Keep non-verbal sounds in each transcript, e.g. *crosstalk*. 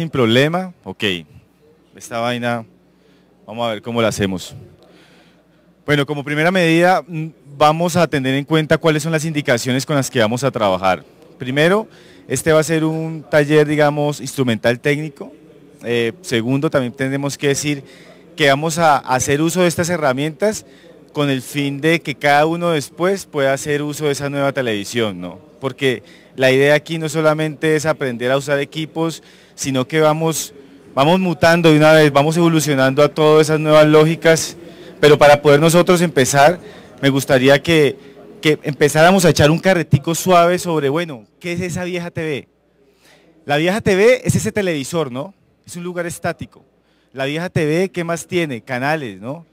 Sin problema, ok. Esta vaina, vamos a ver cómo la hacemos. Bueno, como primera medida mm, vamos a tener en cuenta cuáles son las indicaciones con las que vamos a trabajar. Primero, este va a ser un taller, digamos, instrumental técnico. Eh, segundo, también tenemos que decir que vamos a hacer uso de estas herramientas con el fin de que cada uno después pueda hacer uso de esa nueva televisión, ¿no? Porque la idea aquí no solamente es aprender a usar equipos, sino que vamos, vamos mutando de una vez, vamos evolucionando a todas esas nuevas lógicas, pero para poder nosotros empezar, me gustaría que, empezáramos a echar un carretico suave sobre, bueno, ¿qué es esa vieja TV? La vieja TV es ese televisor, ¿no? Es un lugar estático. La vieja TV, ¿qué más tiene? Canales, ¿no?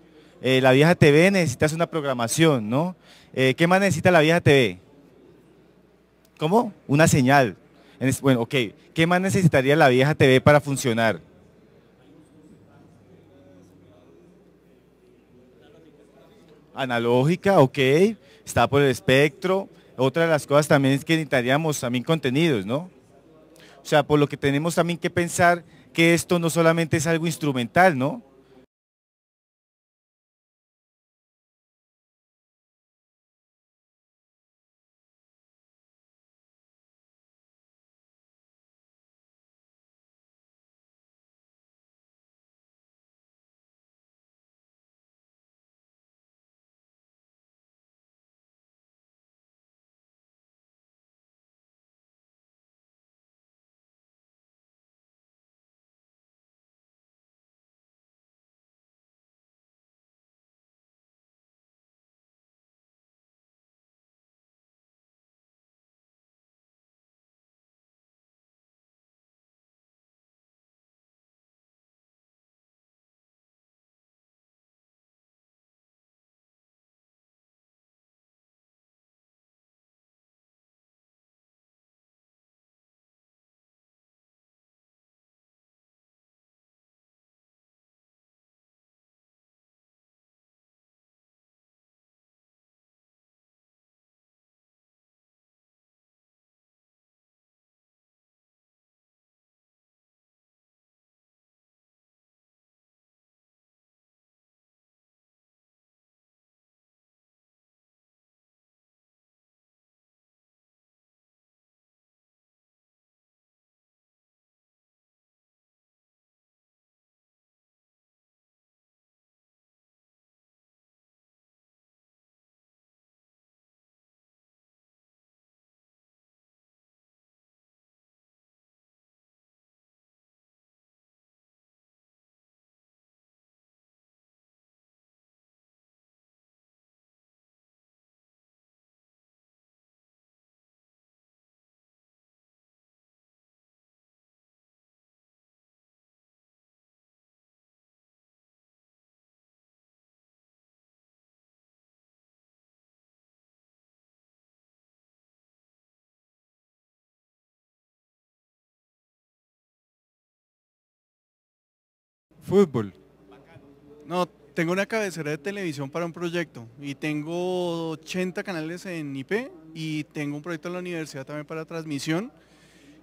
Eh, la vieja TV necesitas una programación, ¿no? Eh, ¿Qué más necesita la vieja TV? ¿Cómo? Una señal. Bueno, ok. ¿Qué más necesitaría la vieja TV para funcionar? Analógica, ok. Está por el espectro. Otra de las cosas también es que necesitaríamos también contenidos, ¿no? O sea, por lo que tenemos también que pensar que esto no solamente es algo instrumental, ¿no? Fútbol. No, tengo una cabecera de televisión para un proyecto y tengo 80 canales en IP y tengo un proyecto en la universidad también para transmisión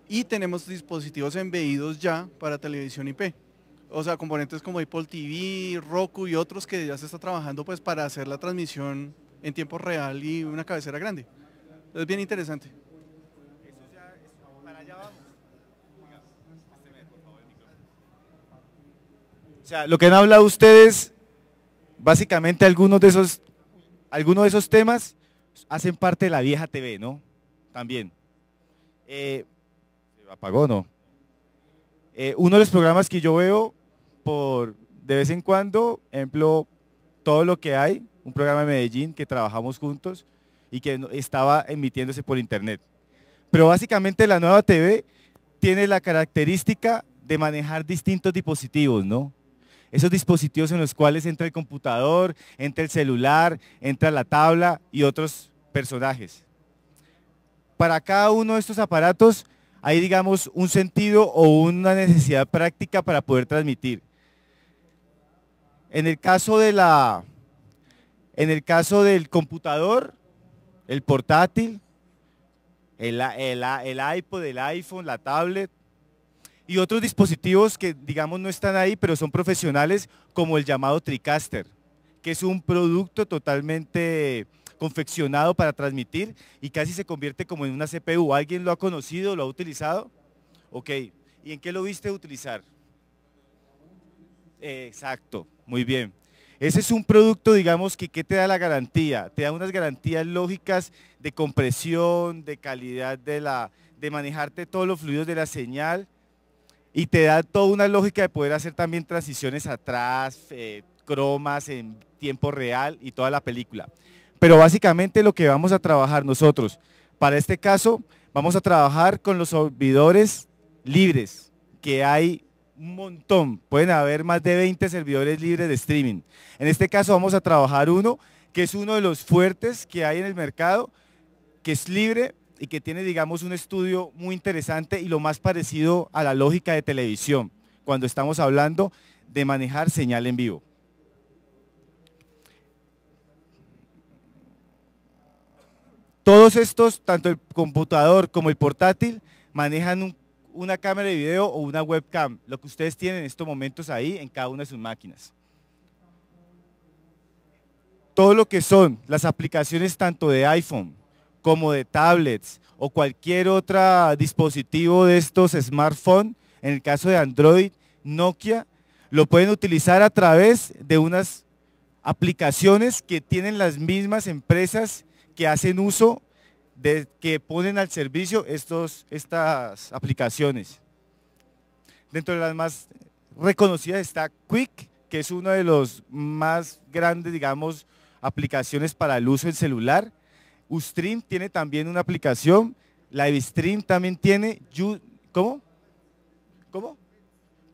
y tenemos dispositivos embebidos ya para televisión IP. O sea, componentes como Apple TV, Roku y otros que ya se está trabajando pues para hacer la transmisión en tiempo real y una cabecera grande. Es bien interesante. O sea, lo que han hablado ustedes, básicamente algunos de esos, algunos de esos temas hacen parte de la vieja TV, ¿no? También. Eh, ¿Se apagó no? Eh, uno de los programas que yo veo por de vez en cuando, ejemplo, todo lo que hay, un programa de Medellín que trabajamos juntos y que estaba emitiéndose por internet. Pero básicamente la nueva TV tiene la característica de manejar distintos dispositivos, ¿no? Esos dispositivos en los cuales entra el computador, entra el celular, entra la tabla y otros personajes. Para cada uno de estos aparatos hay, digamos, un sentido o una necesidad práctica para poder transmitir. En el caso de la, en el caso del computador, el portátil, el, el, el iPod, el iPhone, la tablet, Y otros dispositivos que digamos no están ahí, pero son profesionales, como el llamado TriCaster, que es un producto totalmente confeccionado para transmitir y casi se convierte como en una CPU. ¿Alguien lo ha conocido, lo ha utilizado? Ok, ¿y en qué lo viste utilizar? Exacto, muy bien. Ese es un producto, digamos, que ¿qué te da la garantía? Te da unas garantías lógicas de compresión, de calidad de, la, de manejarte todos los fluidos de la señal y te da toda una lógica de poder hacer también transiciones atrás, eh, cromas en tiempo real y toda la película. Pero básicamente lo que vamos a trabajar nosotros, para este caso, vamos a trabajar con los servidores libres, que hay un montón, pueden haber más de 20 servidores libres de streaming. En este caso vamos a trabajar uno que es uno de los fuertes que hay en el mercado, que es libre y que tiene, digamos, un estudio muy interesante y lo más parecido a la lógica de televisión, cuando estamos hablando de manejar señal en vivo. Todos estos, tanto el computador como el portátil, manejan una cámara de video o una webcam, lo que ustedes tienen en estos momentos ahí en cada una de sus máquinas. Todo lo que son las aplicaciones tanto de iPhone como de tablets o cualquier otro dispositivo de estos smartphones, en el caso de Android, Nokia, lo pueden utilizar a través de unas aplicaciones que tienen las mismas empresas que hacen uso de que ponen al servicio estos, estas aplicaciones. Dentro de las más reconocidas está Quick, que es uno de los más grandes, digamos, aplicaciones para el uso en celular. Ustream tiene también una aplicación, Livestream también tiene, ¿cómo? ¿Cómo?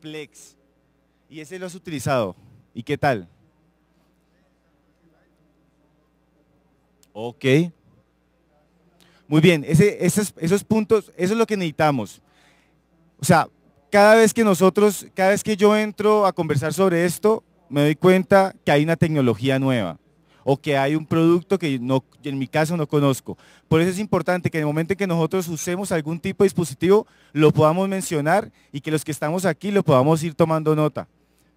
Plex. Y ese lo has utilizado. ¿Y qué tal? Ok. Muy bien, esos, esos puntos, eso es lo que necesitamos. O sea, cada vez que nosotros, cada vez que yo entro a conversar sobre esto, me doy cuenta que hay una tecnología nueva o que hay un producto que no, en mi caso no conozco. Por eso es importante que en el momento en que nosotros usemos algún tipo de dispositivo, lo podamos mencionar y que los que estamos aquí lo podamos ir tomando nota.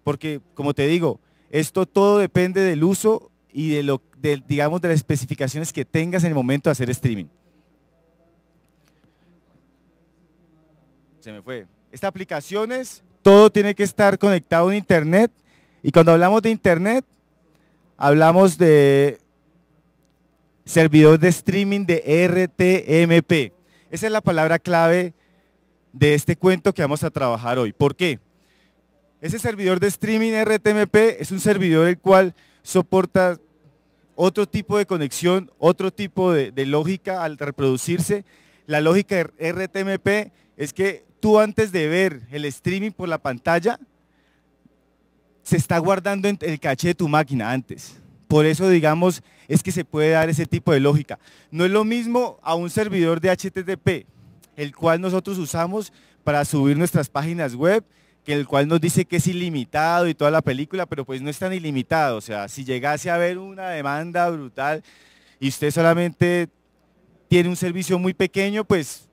Porque, como te digo, esto todo depende del uso y de, lo, digamos, de las especificaciones que tengas en el momento de hacer streaming. Se me fue. Esta aplicaciones, todo tiene que estar conectado a internet y cuando hablamos de internet, hablamos de servidor de streaming de RTMP. Esa es la palabra clave de este cuento que vamos a trabajar hoy. ¿Por qué? Ese servidor de streaming RTMP es un servidor el cual soporta otro tipo de conexión, otro tipo de, lógica al reproducirse. La lógica de RTMP es que tú antes de ver el streaming por la pantalla, se está guardando en el caché de tu máquina antes. Por eso, digamos, es que se puede dar ese tipo de lógica. No es lo mismo a un servidor de HTTP, el cual nosotros usamos para subir nuestras páginas web que el cual nos dice que es ilimitado y toda la película, pero pues no es tan ilimitado. O sea, si llegase a haber una demanda brutal y usted solamente tiene un servicio muy pequeño, pues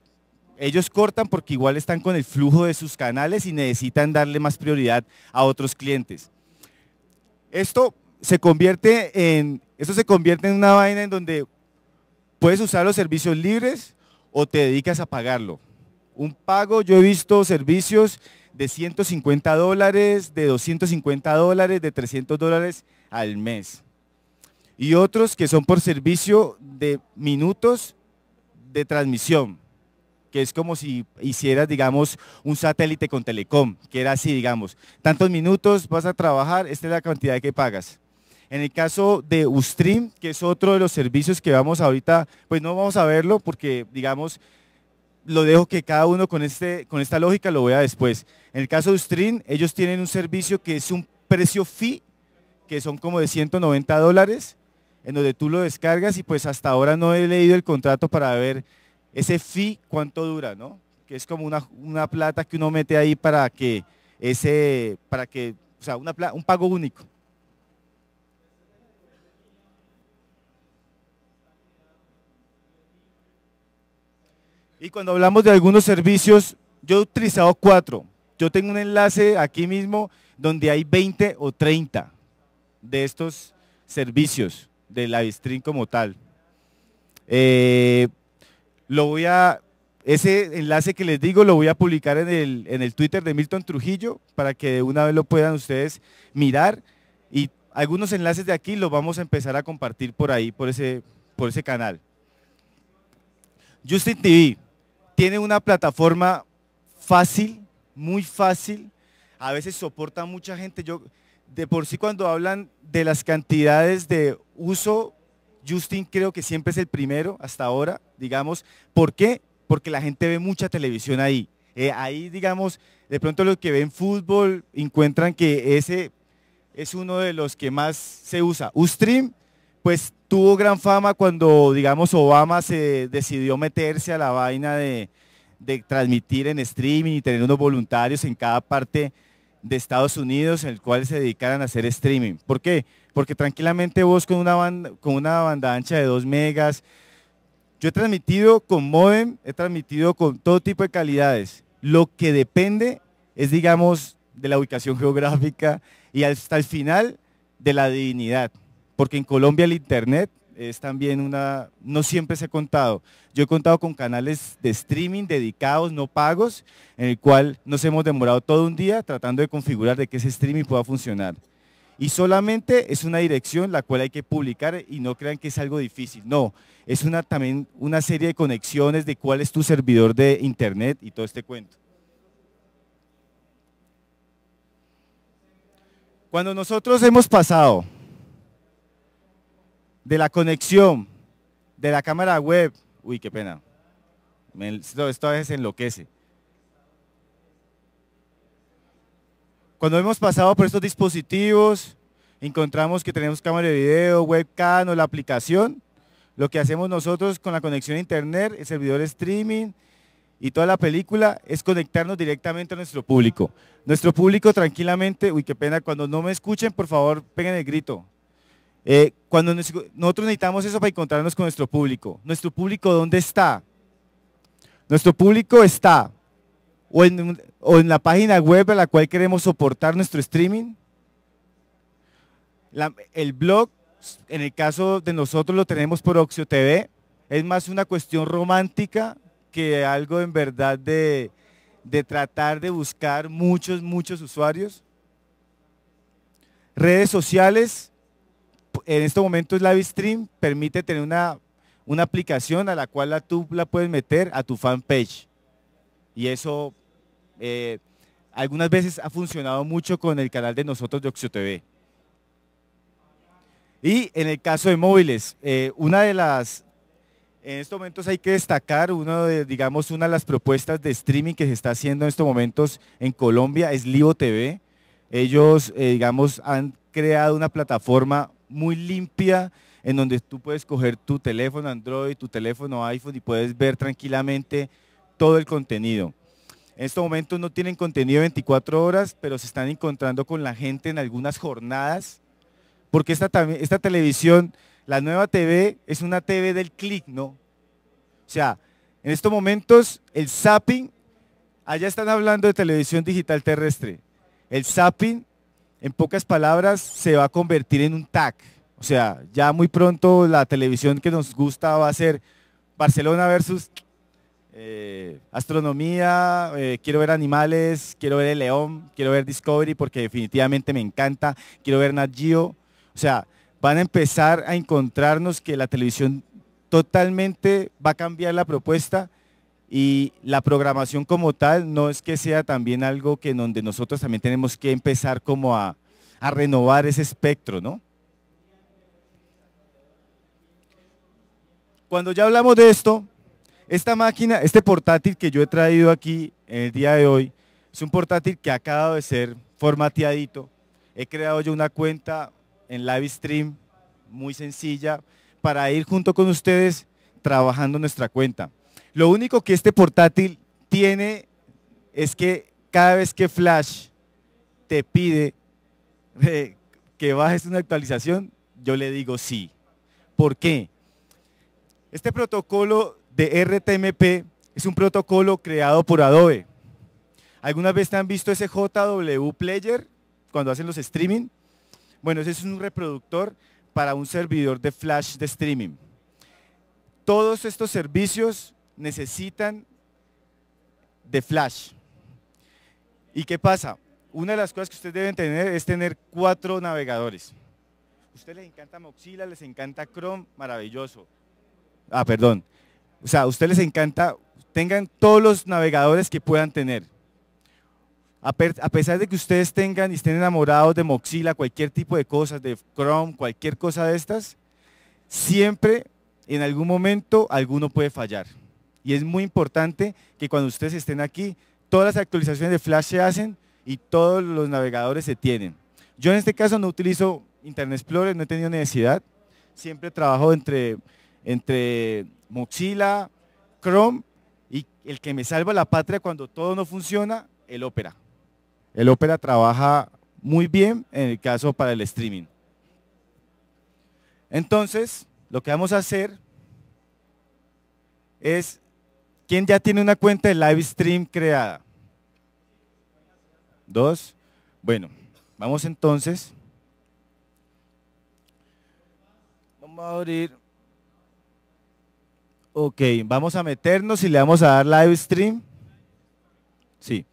ellos cortan porque igual están con el flujo de sus canales y necesitan darle más prioridad a otros clientes. Esto se convierte en, esto se convierte en una vaina en donde puedes usar los servicios libres o te dedicas a pagarlo. Un pago, yo he visto servicios de 150 dólares, de 250 dólares, de 300 dólares al mes. Y otros que son por servicio de minutos de transmisión, que es como si hicieras, digamos, un satélite con telecom, que era así, digamos. Tantos minutos vas a trabajar, esta es la cantidad que pagas. En el caso de Ustream, que es otro de los servicios que vamos ahorita, pues no vamos a verlo porque, digamos, lo dejo que cada uno con, este, con esta lógica lo vea después. En el caso de Stream, ellos tienen un servicio que es un precio fee, que son como de 190 dólares, en donde tú lo descargas y pues hasta ahora no he leído el contrato para ver ese fee cuánto dura, ¿no? Que es como una, una plata que uno mete ahí para que ese, para que, o sea, un pago único. Y cuando hablamos de algunos servicios, yo he utilizado cuatro. yo tengo un enlace aquí mismo donde hay 20 o 30 de estos servicios de live stream como tal. Eh, lo voy a, ese enlace que les digo lo voy a publicar en el, en el Twitter de Milton Trujillo para que de una vez lo puedan ustedes mirar y algunos enlaces de aquí los vamos a empezar a compartir por ahí, por ese, por ese canal. Justin TV tiene una plataforma fácil, muy fácil, a veces soporta mucha gente. Yo, de por sí cuando hablan de las cantidades de uso, Justin creo que siempre es el primero hasta ahora, digamos. ¿Por qué? Porque la gente ve mucha televisión ahí. Eh, ahí, digamos, de pronto los que ven fútbol encuentran que ese es uno de los que más se usa. Ustream, pues tuvo gran fama cuando, digamos, Obama se decidió meterse a la vaina de, de transmitir en streaming y tener unos voluntarios en cada parte de Estados Unidos en el cual se dedicaran a hacer streaming. ¿Por qué? Porque tranquilamente vos con una banda, con una banda ancha de 2 megas, yo he transmitido con modem, he transmitido con todo tipo de calidades. Lo que depende es, digamos, de la ubicación *laughs* geográfica y hasta el final de la divinidad. Porque en Colombia el Internet es también una, no siempre se ha contado. Yo he contado con canales de streaming dedicados, no pagos, en el cual nos hemos demorado todo un día tratando de configurar de que ese streaming pueda funcionar. Y solamente es una dirección la cual hay que publicar y no crean que es algo difícil. No, es una, también una serie de conexiones de cuál es tu servidor de internet y todo este cuento. Cuando nosotros hemos pasado de la conexión de la cámara web, uy, qué pena, esto, a veces enloquece. Cuando hemos pasado por estos dispositivos, encontramos que tenemos cámara de video, webcam o la aplicación, lo que hacemos nosotros con la conexión a internet, el servidor streaming y toda la película es conectarnos directamente a nuestro público. Nuestro público tranquilamente, uy, qué pena, cuando no me escuchen, por favor, peguen el grito. Eh, cuando nosotros necesitamos eso para encontrarnos con nuestro público. ¿Nuestro público dónde está? Nuestro público está o en, o en la página web a la cual queremos soportar nuestro streaming. el blog, en el caso de nosotros lo tenemos por Oxio TV, es más una cuestión romántica que algo en verdad de, de tratar de buscar muchos, muchos usuarios. Redes sociales, en este momento es Live Stream, permite tener una, una aplicación a la cual la, tú la puedes meter a tu fanpage. Y eso eh, algunas veces ha funcionado mucho con el canal de nosotros de Oxio TV. Y en el caso de móviles, eh, una de las, en estos momentos hay que destacar, uno digamos, una de las propuestas de streaming que se está haciendo en estos momentos en Colombia es Livo TV. Ellos, eh, digamos, han creado una plataforma muy limpia en donde tú puedes coger tu teléfono Android, tu teléfono iPhone y puedes ver tranquilamente todo el contenido. En estos momentos no tienen contenido 24 horas, pero se están encontrando con la gente en algunas jornadas, porque esta, esta televisión, la nueva TV, es una TV del clic, ¿no? O sea, en estos momentos el zapping, allá están hablando de televisión digital terrestre, el zapping en pocas palabras, se va a convertir en un tag. O sea, ya muy pronto la televisión que nos gusta va a ser Barcelona versus eh, astronomía, eh, quiero ver animales, quiero ver el león, quiero ver Discovery porque definitivamente me encanta, quiero ver Nat Geo. O sea, van a empezar a encontrarnos que la televisión totalmente va a cambiar la propuesta y la programación como tal no es que sea también algo que donde nosotros también tenemos que empezar como a renovar ese espectro, ¿no? Cuando ya hablamos de esto, esta máquina, este portátil que yo he traído aquí en el día de hoy, es un portátil que ha acabado de ser formateadito. He creado yo una cuenta en live stream muy sencilla para ir junto con ustedes trabajando nuestra cuenta. Lo único que este portátil tiene es que cada vez que Flash te pide *laughs* eh, que bajes una actualización, yo le digo sí. ¿Por qué? Este protocolo de RTMP es un protocolo creado por Adobe. ¿Alguna vez te han visto ese JW Player cuando hacen los streaming? Bueno, ese es un reproductor para un servidor de flash de streaming. Todos estos servicios necesitan de flash. ¿Y qué pasa? Una de las cosas que ustedes deben tener es tener cuatro navegadores. A ustedes les encanta Mozilla, les encanta Chrome, maravilloso. Ah, perdón. O sea, a ustedes les encanta, tengan todos los navegadores que puedan tener. A, pesar de que ustedes tengan y estén enamorados de Mozilla, cualquier tipo de cosas, de Chrome, cualquier cosa de estas, siempre en algún momento alguno puede fallar. Y es muy importante que cuando ustedes estén aquí, todas las actualizaciones de Flash se hacen y todos los navegadores se tienen. Yo en este caso no utilizo Internet Explorer, no he tenido necesidad. Siempre trabajo entre, entre Mozilla, Chrome y el que me salva la patria cuando todo no funciona, el Opera. El Opera trabaja muy bien en el caso para el streaming. Entonces, lo que vamos a hacer es, ¿quién ya tiene una cuenta de live stream creada? Dos. Bueno, vamos entonces. Vamos a abrir. Ok, vamos a meternos y le vamos a dar live stream. Sí.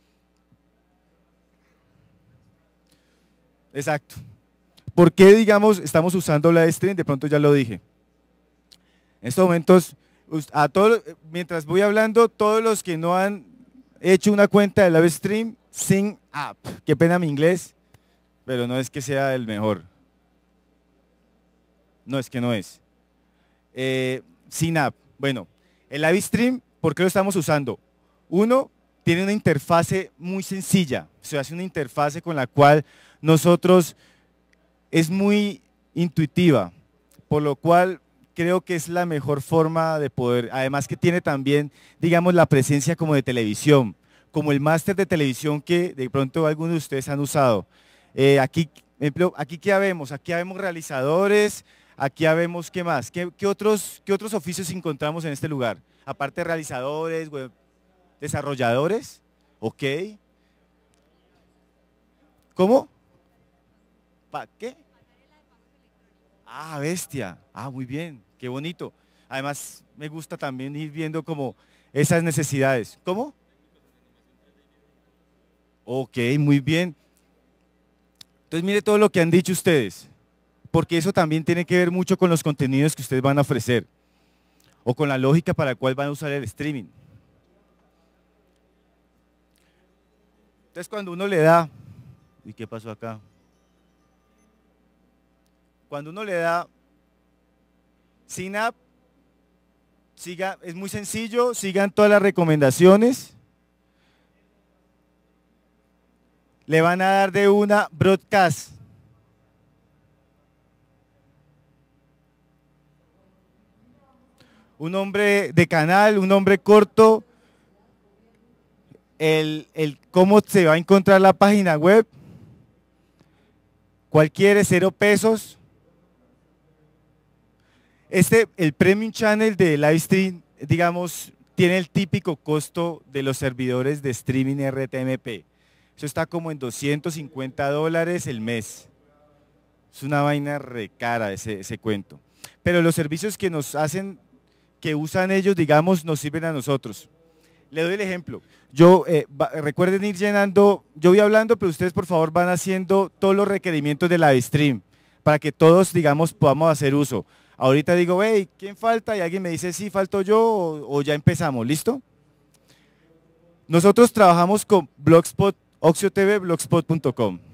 Exacto. ¿Por qué, digamos, estamos usando la stream? De pronto ya lo dije. En estos momentos, a todos, mientras voy hablando, todos los que no han hecho una cuenta de live stream, Sing Up. Qué pena mi inglés, pero no es que sea el mejor. No es que no es. Eh, Up. Bueno, el live stream, ¿por qué lo estamos usando? Uno, tiene una interfase muy sencilla. Se hace una interfase con la cual nosotros es muy intuitiva, por lo cual creo que es la mejor forma de poder, además que tiene también, digamos, la presencia como de televisión, como el máster de televisión que de pronto algunos de ustedes han usado. Eh, aquí, aquí qué vemos, aquí vemos realizadores, aquí vemos qué más, ¿Qué, otros, qué otros oficios encontramos en este lugar, aparte realizadores, desarrolladores, ok. ¿Cómo? ¿Para qué? Ah, bestia. Ah, muy bien. Qué bonito. Además, me gusta también ir viendo como esas necesidades. ¿Cómo? Ok, muy bien. Entonces mire todo lo que han dicho ustedes, porque eso también tiene que ver mucho con los contenidos que ustedes van a ofrecer o con la lógica para la cual van a usar el streaming. Entonces cuando uno le da, ¿y qué pasó acá? Cuando uno le da Synap, siga, es muy sencillo, sigan todas las recomendaciones. Le van a dar de una broadcast. Un nombre de canal, un nombre corto, el, el, cómo se va a encontrar la página web, cualquier cero pesos, este, el Premium Channel de Livestream, digamos, tiene el típico costo de los servidores de streaming RTMP. Eso está como en 250 dólares el mes. Es una vaina recara ese, ese cuento. Pero los servicios que nos hacen, que usan ellos, digamos, nos sirven a nosotros. Le doy el ejemplo. Yo, eh, recuerden ir llenando, yo voy hablando, pero ustedes por favor van haciendo todos los requerimientos de live stream para que todos, digamos, podamos hacer uso. Ahorita digo, hey, ¿quién falta? Y alguien me dice, sí, falto yo o, ya empezamos, ¿listo? Nosotros trabajamos con Blogspot, Oxio TV, blogspot.com.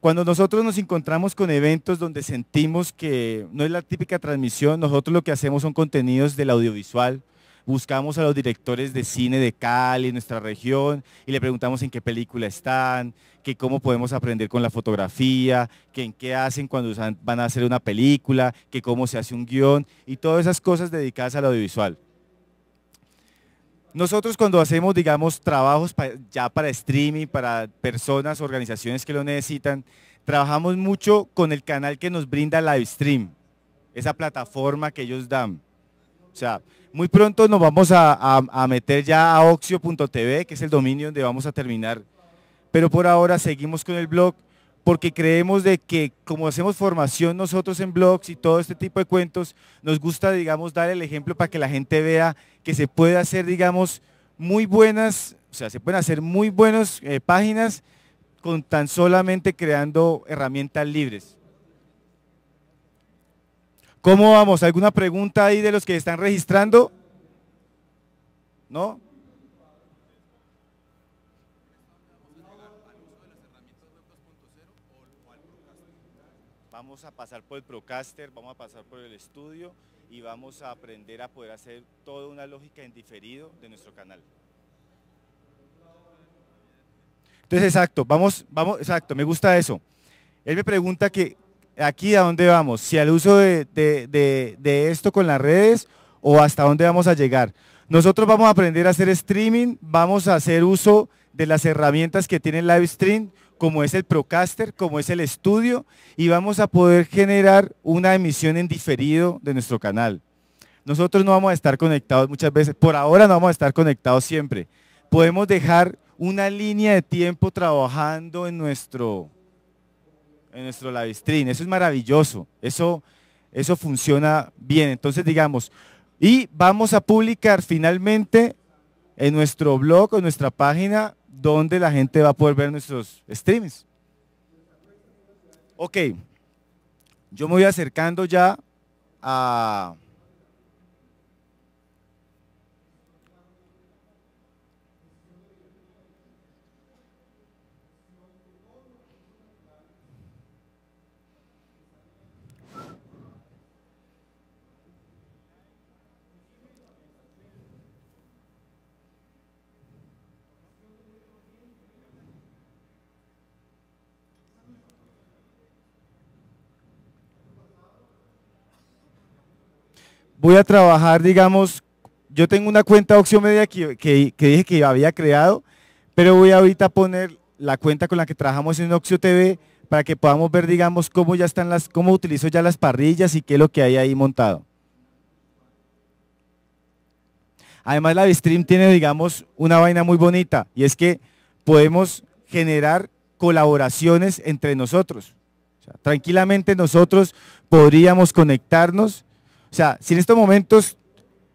Cuando nosotros nos encontramos con eventos donde sentimos que no es la típica transmisión, nosotros lo que hacemos son contenidos del audiovisual, buscamos a los directores de cine de Cali, nuestra región, y le preguntamos en qué película están, que cómo podemos aprender con la fotografía, en qué hacen cuando van a hacer una película, que cómo se hace un guion, y todas esas cosas dedicadas al audiovisual. Nosotros cuando hacemos, digamos, trabajos ya para streaming, para personas, organizaciones que lo necesitan, trabajamos mucho con el canal que nos brinda Livestream, esa plataforma que ellos dan. sea, muy pronto nos vamos a, meter ya a oxio.tv, que es el dominio donde vamos a terminar. Pero por ahora seguimos con el blog porque creemos de que como hacemos formación nosotros en blogs y todo este tipo de cuentos, nos gusta, digamos, dar el ejemplo para que la gente vea que se puede hacer, digamos, muy buenas, o sea, se pueden hacer muy buenas eh, páginas con tan solamente creando herramientas libres. ¿Cómo vamos? ¿Alguna pregunta ahí de los que están registrando? ¿No? Vamos a pasar por el Procaster, vamos a pasar por el estudio y vamos a aprender a poder hacer toda una lógica en diferido de nuestro canal. Entonces, exacto, vamos, vamos, exacto, me gusta eso. Él me pregunta que aquí a dónde vamos, si al uso de, de, esto con las redes o hasta dónde vamos a llegar. Nosotros vamos a aprender a hacer streaming, vamos a hacer uso de las herramientas que tiene el stream, como es el Procaster, como es el estudio, y vamos a poder generar una emisión en diferido de nuestro canal. Nosotros no vamos a estar conectados muchas veces, por ahora no vamos a estar conectados siempre. Podemos dejar una línea de tiempo trabajando en nuestro, en nuestro live. Eso es maravilloso. Eso, eso funciona bien. Entonces, digamos, y vamos a publicar finalmente en nuestro blog o nuestra página donde la gente va a poder ver nuestros streams. Ok, yo me voy acercando ya a, voy a trabajar, digamos, yo tengo una cuenta Oxio Media que, que, dije que había creado, pero voy ahorita a poner la cuenta con la que trabajamos en Oxio TV para que podamos ver, digamos, cómo ya están las, cómo utilizo ya las parrillas y qué es lo que hay ahí montado. Además, la stream tiene, digamos, una vaina muy bonita y es que podemos generar colaboraciones entre nosotros. tranquilamente nosotros podríamos conectarnos o sea, si en estos momentos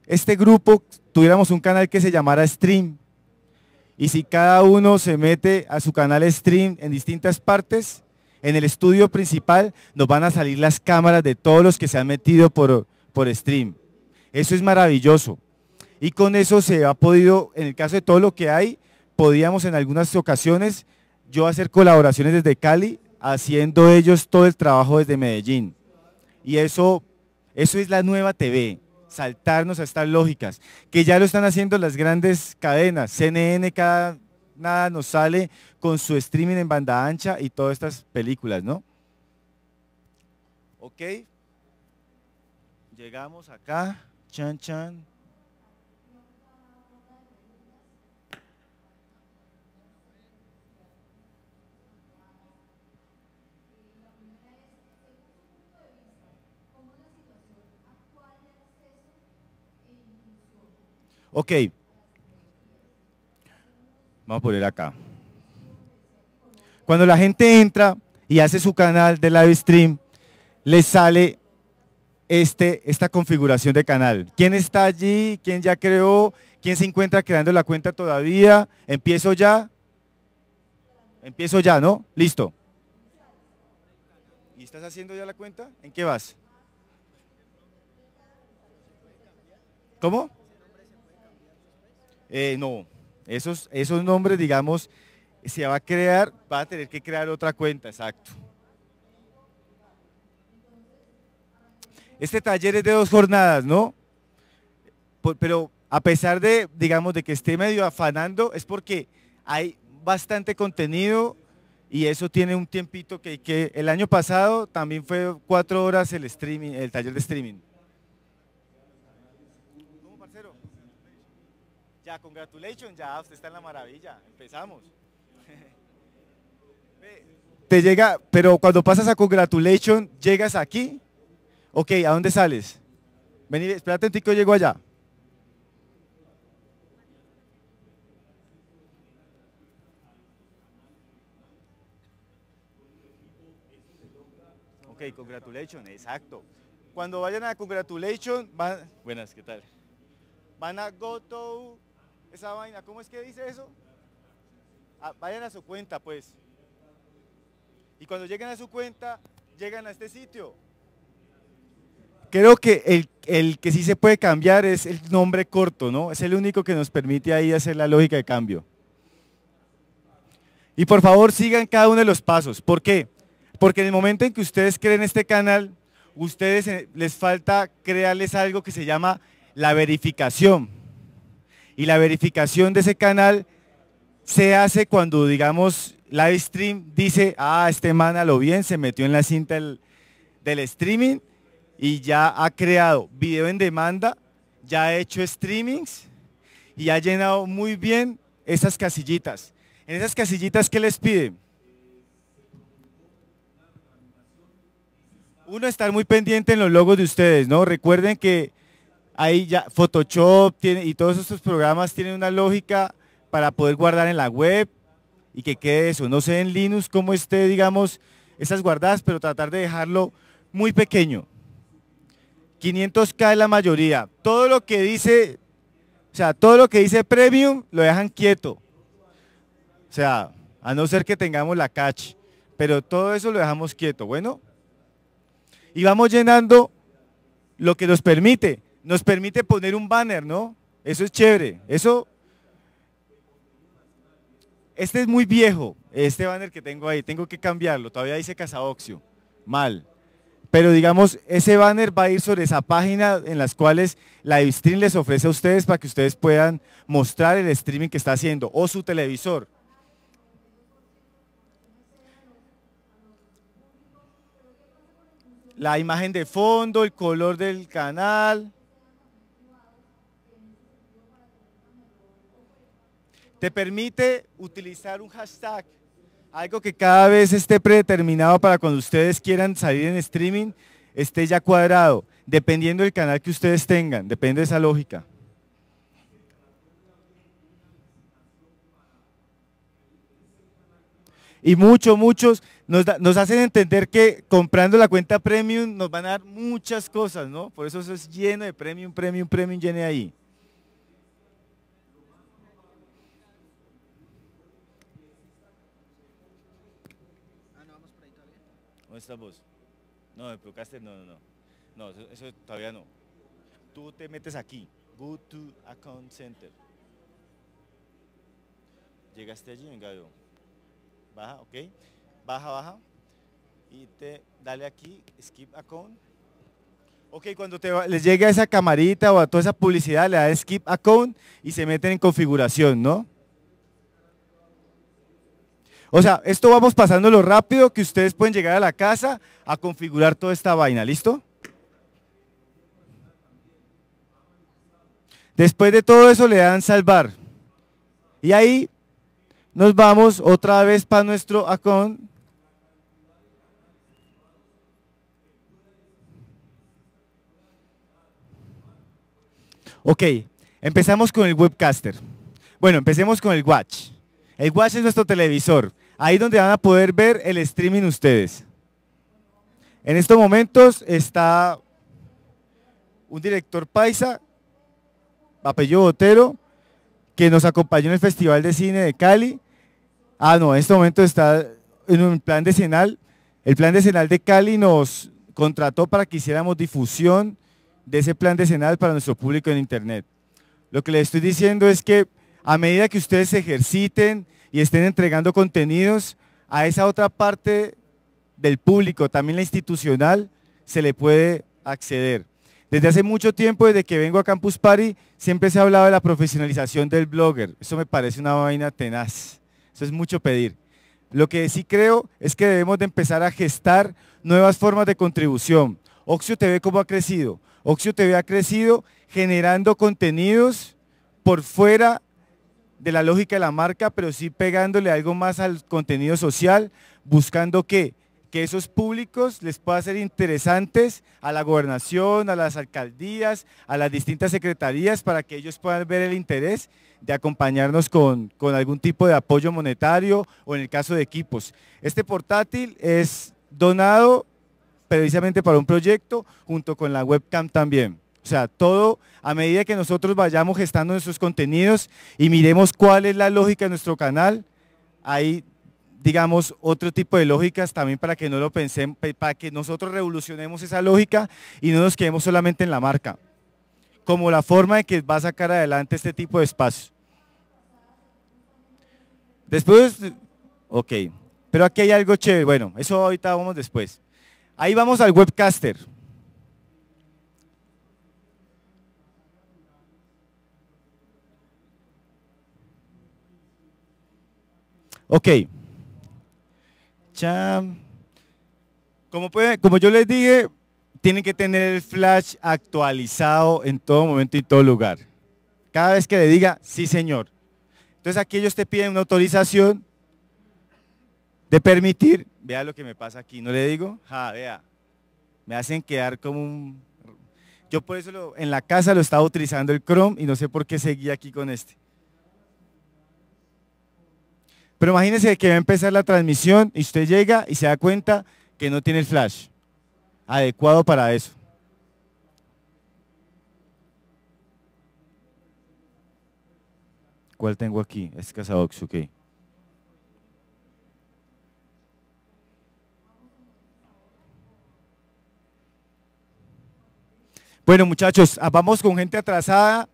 este grupo tuviéramos un canal que se llamara Stream, y si cada uno se mete a su canal Stream en distintas partes, en el estudio principal nos van a salir las cámaras de todos los que se han metido por, por Stream. Eso es maravilloso. Y con eso se ha podido, en el caso de todo lo que hay, podíamos en algunas ocasiones yo hacer colaboraciones desde Cali, haciendo ellos todo el trabajo desde Medellín. Y eso eso es la nueva TV, saltarnos a estas lógicas, que ya lo están haciendo las grandes cadenas. CNN cada nada nos sale con su streaming en banda ancha y todas estas películas, ¿no? Ok. Llegamos acá, chan chan. Ok. Vamos a poner acá. Cuando la gente entra y hace su canal de live stream, le sale este, esta configuración de canal. ¿Quién está allí? ¿Quién ya creó? ¿Quién se encuentra creando la cuenta todavía? ¿Empiezo ya? Empiezo ya, ¿no? Listo. ¿Y estás haciendo ya la cuenta? ¿En qué vas? ¿Cómo? Eh, no, esos, esos nombres, digamos, se va a crear, va a tener que crear otra cuenta, exacto. Este taller es de dos jornadas, ¿no? Pero a pesar de, digamos, de que esté medio afanando, es porque hay bastante contenido y eso tiene un tiempito que, que el año pasado también fue cuatro horas el taller de streaming. Ya, congratulations, ya usted está en la maravilla. Empezamos. *laughs* Te llega, pero cuando pasas a congratulations, llegas aquí. Ok, ¿a dónde sales? Vení, espérate un tico, llego allá. Ok, congratulations, exacto. Cuando vayan a congratulations, van, buenas, ¿qué tal? Van a go to esa vaina, ¿cómo es que dice eso? Ah, vayan a su cuenta, pues. Y cuando lleguen a su cuenta, llegan a este sitio. Creo que el, el, que sí se puede cambiar es el nombre corto, ¿no? Es el único que nos permite ahí hacer la lógica de cambio. Y por favor sigan cada uno de los pasos. ¿Por qué? Porque en el momento en que ustedes creen este canal, ustedes eh, les falta crearles algo que se llama la verificación. Y la verificación de ese canal se hace cuando, digamos, Livestream dice, ah, este man lo bien se metió en la cinta del, del streaming y ya ha creado video en demanda, ya ha hecho streamings y ha llenado muy bien esas casillitas. En esas casillitas, ¿qué les pide? Uno, estar muy pendiente en los logos de ustedes, ¿no? Recuerden que ahí ya Photoshop y todos estos programas tienen una lógica para poder guardar en la web y que quede eso. No sé en Linux cómo esté, digamos, esas guardadas, pero tratar de dejarlo muy pequeño. 500K es la mayoría. Todo lo que dice, o sea, todo lo que dice Premium lo dejan quieto. O sea, a no ser que tengamos la catch, pero todo eso lo dejamos quieto. Bueno, y vamos llenando lo que nos permite. Nos permite poner un banner, ¿no? Eso es chévere. Eso, este es muy viejo, este banner que tengo ahí. Tengo que cambiarlo. Todavía dice Casaoxio. Mal. Pero digamos, ese banner va a ir sobre esa página en las cuales la stream les ofrece a ustedes para que ustedes puedan mostrar el streaming que está haciendo o su televisor. la imagen de fondo, el color del canal. Te permite utilizar un hashtag, algo que cada vez esté predeterminado para cuando ustedes quieran salir en streaming, esté ya cuadrado, dependiendo del canal que ustedes tengan, depende de esa lógica. Y muchos, muchos nos, hacen entender que comprando la cuenta premium nos van a dar muchas cosas, ¿no? Por eso eso es lleno de premium, premium, premium, llene ahí. Estás vos? No, el Procaster no, no, no. No, eso, todavía no. Tú te metes aquí. Go to Account Center. Llegaste allí, venga, baja, ok, baja, baja, y te dale aquí, skip account. Ok, cuando te les llegue a esa camarita o a toda esa publicidad, le da skip account y se meten en configuración, ¿no? O sea, esto vamos pasándolo rápido que ustedes pueden llegar a la casa a configurar toda esta vaina, ¿listo? Después de todo eso le dan salvar. Y ahí nos vamos otra vez para nuestro account. Ok, empezamos con el webcaster. Bueno, empecemos con el watch. El watch es nuestro televisor. Ahí donde van a poder ver el streaming ustedes. En estos momentos está un director paisa, apellido Botero, que nos acompañó en el Festival de Cine de Cali Ah, no, en este momento está en un plan decenal. El plan decenal de Cali nos contrató para que hiciéramos difusión de ese plan decenal para nuestro público en Internet. Lo que les estoy diciendo es que a medida que ustedes se ejerciten y estén entregando contenidos, a esa otra parte del público, también la institucional, se le puede acceder. Desde hace mucho tiempo, desde que vengo a Campus Party, siempre se ha hablado de la profesionalización del blogger. Eso me parece una vaina tenaz. Eso es mucho pedir. Lo que sí creo es que debemos de empezar a gestar nuevas formas de contribución. Oxio TV cómo ha crecido. Oxio TV ha crecido generando contenidos por fuera de la lógica de la marca, pero sí pegándole algo más al contenido social, buscando que que esos públicos les pueda ser interesantes a la gobernación, a las alcaldías, a las distintas secretarías para que ellos puedan ver el interés de acompañarnos con, con algún tipo de apoyo monetario o en el caso de equipos. Este portátil es donado precisamente para un proyecto junto con la webcam también. O sea, todo a medida que nosotros vayamos gestando nuestros contenidos y miremos cuál es la lógica de nuestro canal, hay, digamos, otro tipo de lógicas también para que no lo pensemos, para que nosotros revolucionemos esa lógica y no nos quedemos solamente en la marca, como la forma de que va a sacar adelante este tipo de espacios. Después, ok, pero aquí hay algo chévere, bueno, eso ahorita vamos después. Ahí vamos al webcaster. Ok. Puede, como yo les dije, tienen que tener el flash actualizado en todo momento y todo lugar. Cada vez que le diga, sí señor. Entonces aquí ellos te piden una autorización de permitir, vea lo que me pasa aquí, no le digo, ja, vea, me hacen quedar como un... Yo por eso en la casa lo estaba utilizando el Chrome y no sé por qué seguía aquí con este. Pero imagínense que va a empezar la transmisión y usted llega y se da cuenta que no tiene el flash adecuado para eso. ¿Cuál tengo aquí? Es Casabox, ok. Bueno, muchachos, ah, vamos con gente atrasada.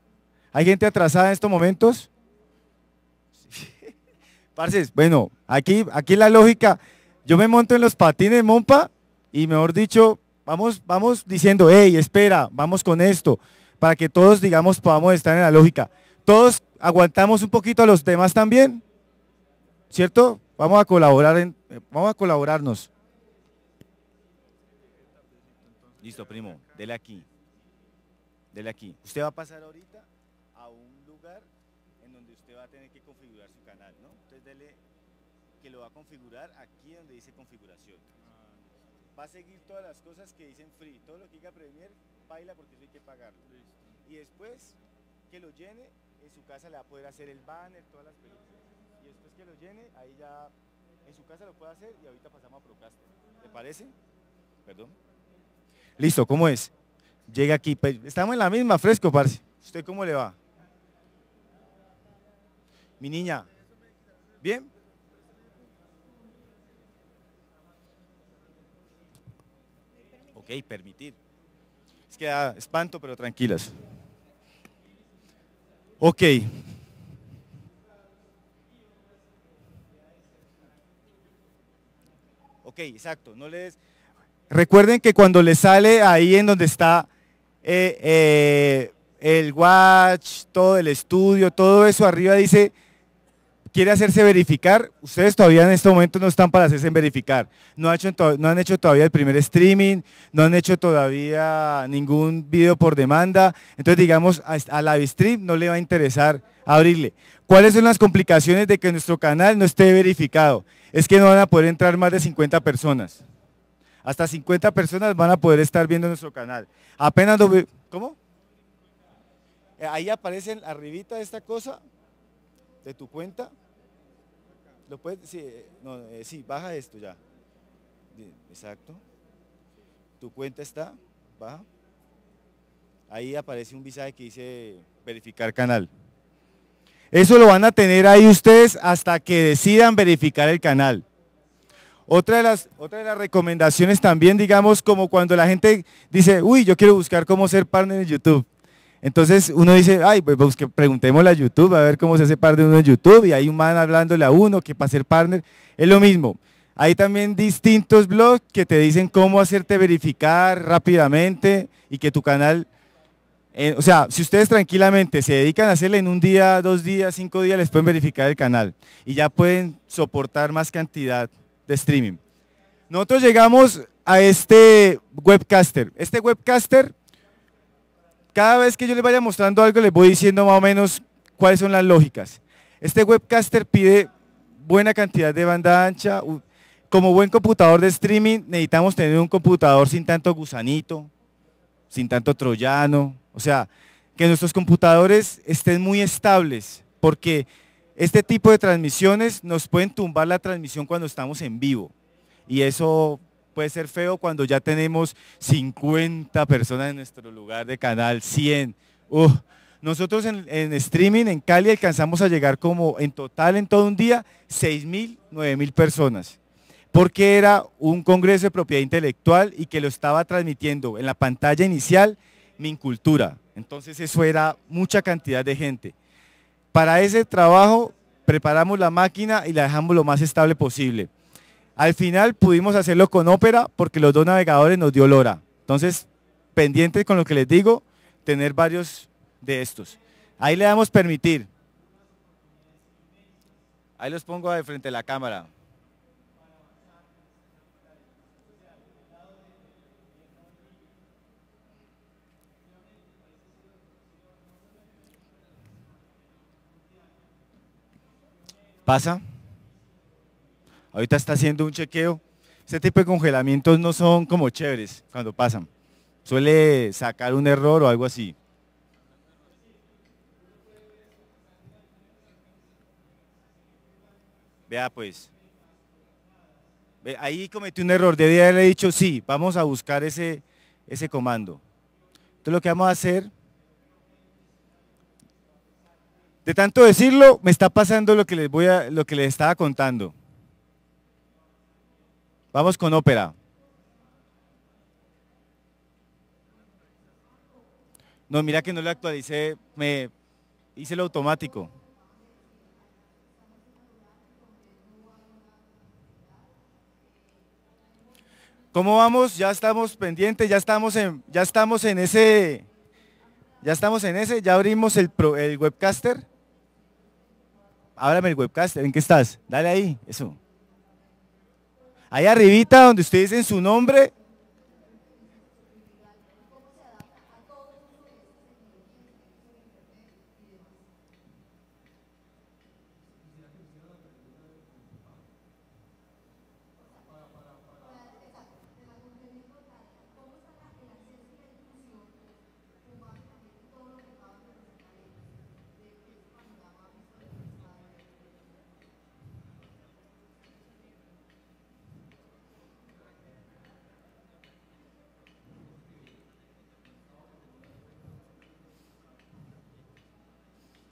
¿Hay gente atrasada en estos momentos? Bueno, aquí, aquí la lógica, yo me monto en los patines Mompa y mejor dicho, vamos, vamos diciendo, hey, espera, vamos con esto, para que todos, digamos, podamos estar en la lógica. Todos aguantamos un poquito a los demás también, ¿cierto? Vamos a colaborar, en, vamos a colaborarnos. Listo, primo, dele aquí. Dele aquí. Usted va a pasar ahorita a un lugar en donde usted va a tener que configurar su canal, ¿no? Entonces dele que lo va a configurar aquí donde dice configuración. Va a seguir todas las cosas que dicen free, todo lo que diga Premiere, baila porque eso hay que pagarlo. Y después que lo llene, en su casa le va a poder hacer el banner, todas las películas. Y después que lo llene, ahí ya en su casa lo puede hacer y ahorita pasamos a Procaster. ¿Le parece? Perdón. Listo, ¿cómo es? Llega aquí, pues, estamos en la misma, fresco, parce. ¿Usted cómo le va? Mi niña, ¿bien? Ok, permitir. Es que da espanto, pero tranquilas. Ok. Ok, exacto. No les... Recuerden que cuando les sale ahí en donde está eh, eh, el watch, todo el estudio, todo eso arriba dice quiere hacerse verificar, ustedes todavía en este momento no están para hacerse verificar. No, han hecho todavía el primer streaming, no han hecho todavía ningún video por demanda. Entonces, digamos, a, a live stream no le va a interesar abrirle. ¿Cuáles son las complicaciones de que nuestro canal no esté verificado? Es que no van a poder entrar más de 50 personas. Hasta 50 personas van a poder estar viendo nuestro canal. Apenas. ¿Cómo? Eh, ahí aparece arribita esta cosa, de tu cuenta. Lo puedes, sí, eh, baja esto ya. Exacto. Tu cuenta está, baja. Ahí aparece un visaje que dice verificar canal. Eso lo van a tener ahí ustedes hasta que decidan verificar el canal. Otra de, las, otra de las recomendaciones también, digamos, como cuando la gente dice, uy, yo quiero buscar cómo ser partner en YouTube. Entonces uno dice, ay, pues, pues preguntémosle a YouTube a ver cómo se hace partner uno en YouTube y hay un man hablándole a uno que para ser partner es lo mismo. Hay también distintos blogs que te dicen cómo hacerte verificar rápidamente y que tu canal, eh, o sea, si ustedes tranquilamente se dedican a hacerle en un día, dos días, cinco días, les pueden verificar el canal y ya pueden soportar más cantidad de streaming. Nosotros llegamos a este webcaster. Este webcaster cada vez que yo les vaya mostrando algo, les voy diciendo más o menos cuáles son las lógicas. Este webcaster pide buena cantidad de banda ancha, como buen computador de streaming necesitamos tener un computador sin tanto gusanito, sin tanto troyano, o sea, que nuestros computadores estén muy estables, porque este tipo de transmisiones nos pueden tumbar la transmisión cuando estamos en vivo. Y eso puede ser feo cuando ya tenemos 50 personas en nuestro lugar de canal, 100. nosotros en, streaming en Cali alcanzamos a llegar como en total en todo un día 6.000, 9.000 personas porque era un congreso de propiedad intelectual y que lo estaba transmitiendo en la pantalla inicial mi cultura. Entonces eso era mucha cantidad de gente. Para ese trabajo preparamos la máquina y la dejamos lo más estable posible. Al final pudimos hacerlo con Opera porque los dos navegadores nos dio LoRa. Entonces, pendientes con lo que les digo, tener varios de estos. Ahí le damos permitir. Ahí los pongo de frente a la cámara. pasa. Ahorita está haciendo un chequeo. Este tipo de congelamientos no son como chéveres cuando pasan. Suele sacar un error o algo así. Vea pues. Ahí cometí un error. Debía haberle dicho sí, vamos a buscar ese, ese comando. Entonces lo que vamos a hacer De tanto decirlo, me está pasando lo que les voy a, lo que les estaba contando. Vamos con ópera. No, mira que no lo actualicé, me hice lo automático. ¿Cómo vamos? Ya estamos pendientes, ya estamos en, ya estamos en ese, ya estamos en ese, ya abrimos el, el webcaster. Ábrame el webcaster, ¿en qué estás? Dale ahí, eso. Ahí arribita donde ustedes dicen su nombre.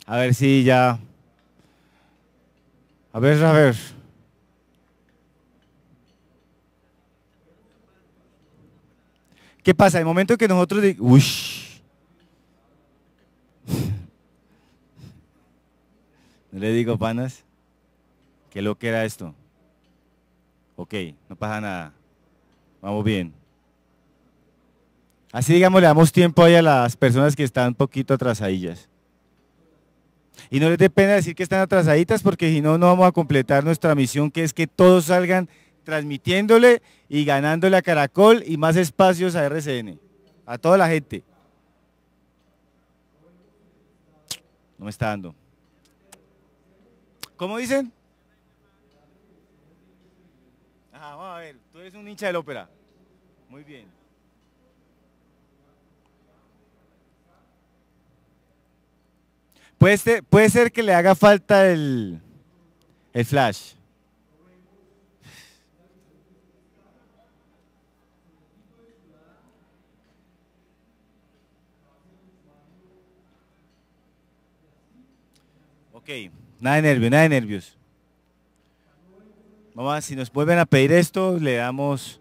A ver si ya. A ver, a ver. ¿Qué pasa? El momento que nosotros... Uy. *laughs* No le digo, panas, que lo que era esto. Ok, no pasa nada. Vamos bien. Así digamos, le damos tiempo ahí a las personas que están un poquito atrasadillas. Y no les dé pena decir que están atrasaditas porque si no, no vamos a completar nuestra misión que es que todos salgan transmitiéndole y ganándole a Caracol y más espacios a RCN. A toda la gente. No me está dando. ¿Cómo dicen? Ajá, vamos a ver. Tú eres un hincha del ópera. Muy bien. Puede ser, puede ser que le haga falta el, el flash. Ok, nada de nervios, nada de nervios. A, si nos vuelven a pedir esto, le damos...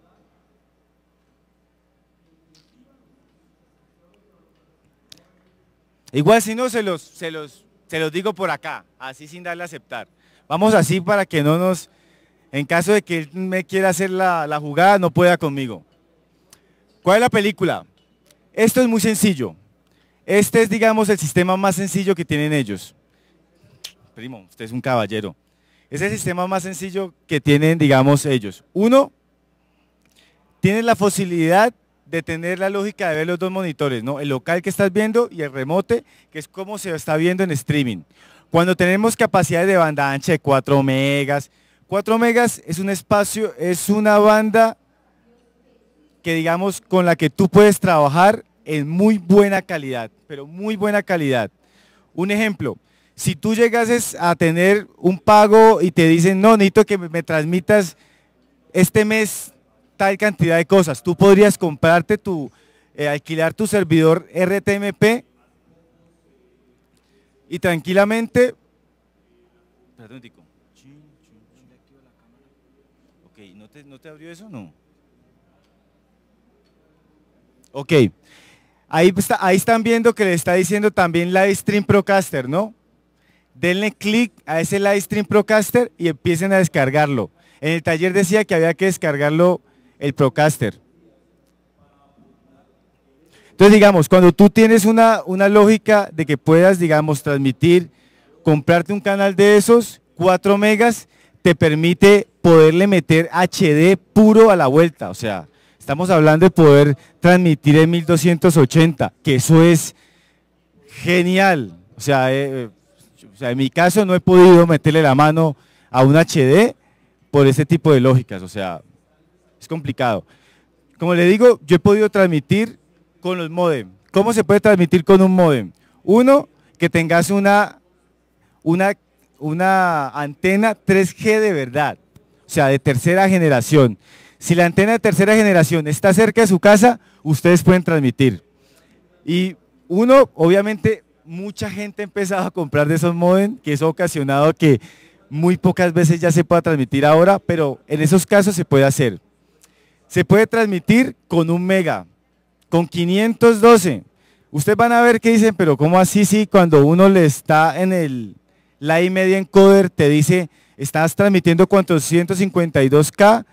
Igual si no, se los, se, los, se los digo por acá, así sin darle a aceptar. Vamos así para que no nos, en caso de que él me quiera hacer la, la jugada, no pueda conmigo. ¿Cuál es la película? Esto es muy sencillo. Este es, digamos, el sistema más sencillo que tienen ellos. Primo, usted es un caballero. Es el sistema más sencillo que tienen, digamos, ellos. Uno, tienen la facilidad de tener la lógica de ver los dos monitores, ¿no? El local que estás viendo y el remote, que es como se está viendo en streaming. Cuando tenemos capacidades de banda ancha de 4 megas, 4 megas es un espacio, es una banda que digamos con la que tú puedes trabajar en muy buena calidad, pero muy buena calidad. Un ejemplo, si tú llegases a tener un pago y te dicen, no, necesito que me transmitas este mes tal cantidad de cosas, tú podrías comprarte tu, eh, alquilar tu servidor RTMP y tranquilamente... Ok, ¿no te, ¿no te abrió eso? No. Ok. Ahí, ahí están viendo que le está diciendo también Livestream Procaster, ¿no? Denle clic a ese Livestream Procaster y empiecen a descargarlo. En el taller decía que había que descargarlo el Procaster. Entonces, digamos, cuando tú tienes una, una lógica de que puedas, digamos, transmitir, comprarte un canal de esos, 4 megas, te permite poderle meter HD puro a la vuelta. O sea, estamos hablando de poder transmitir en 1280, que eso es genial. O sea, eh, o sea, en mi caso no he podido meterle la mano a un HD por ese tipo de lógicas. O sea, es complicado. Como le digo, yo he podido transmitir con los modem. ¿Cómo se puede transmitir con un modem? Uno, que tengas una, una, una antena 3G de verdad, o sea, de tercera generación. Si la antena de tercera generación está cerca de su casa, ustedes pueden transmitir. Y uno, obviamente, mucha gente ha empezado a comprar de esos modem, que eso ha ocasionado que muy pocas veces ya se pueda transmitir ahora, pero en esos casos se puede hacer. Se puede transmitir con un mega, con 512. Ustedes van a ver que dicen, pero ¿cómo así? Sí, cuando uno le está en el Live Media Encoder, te dice, estás transmitiendo con 152K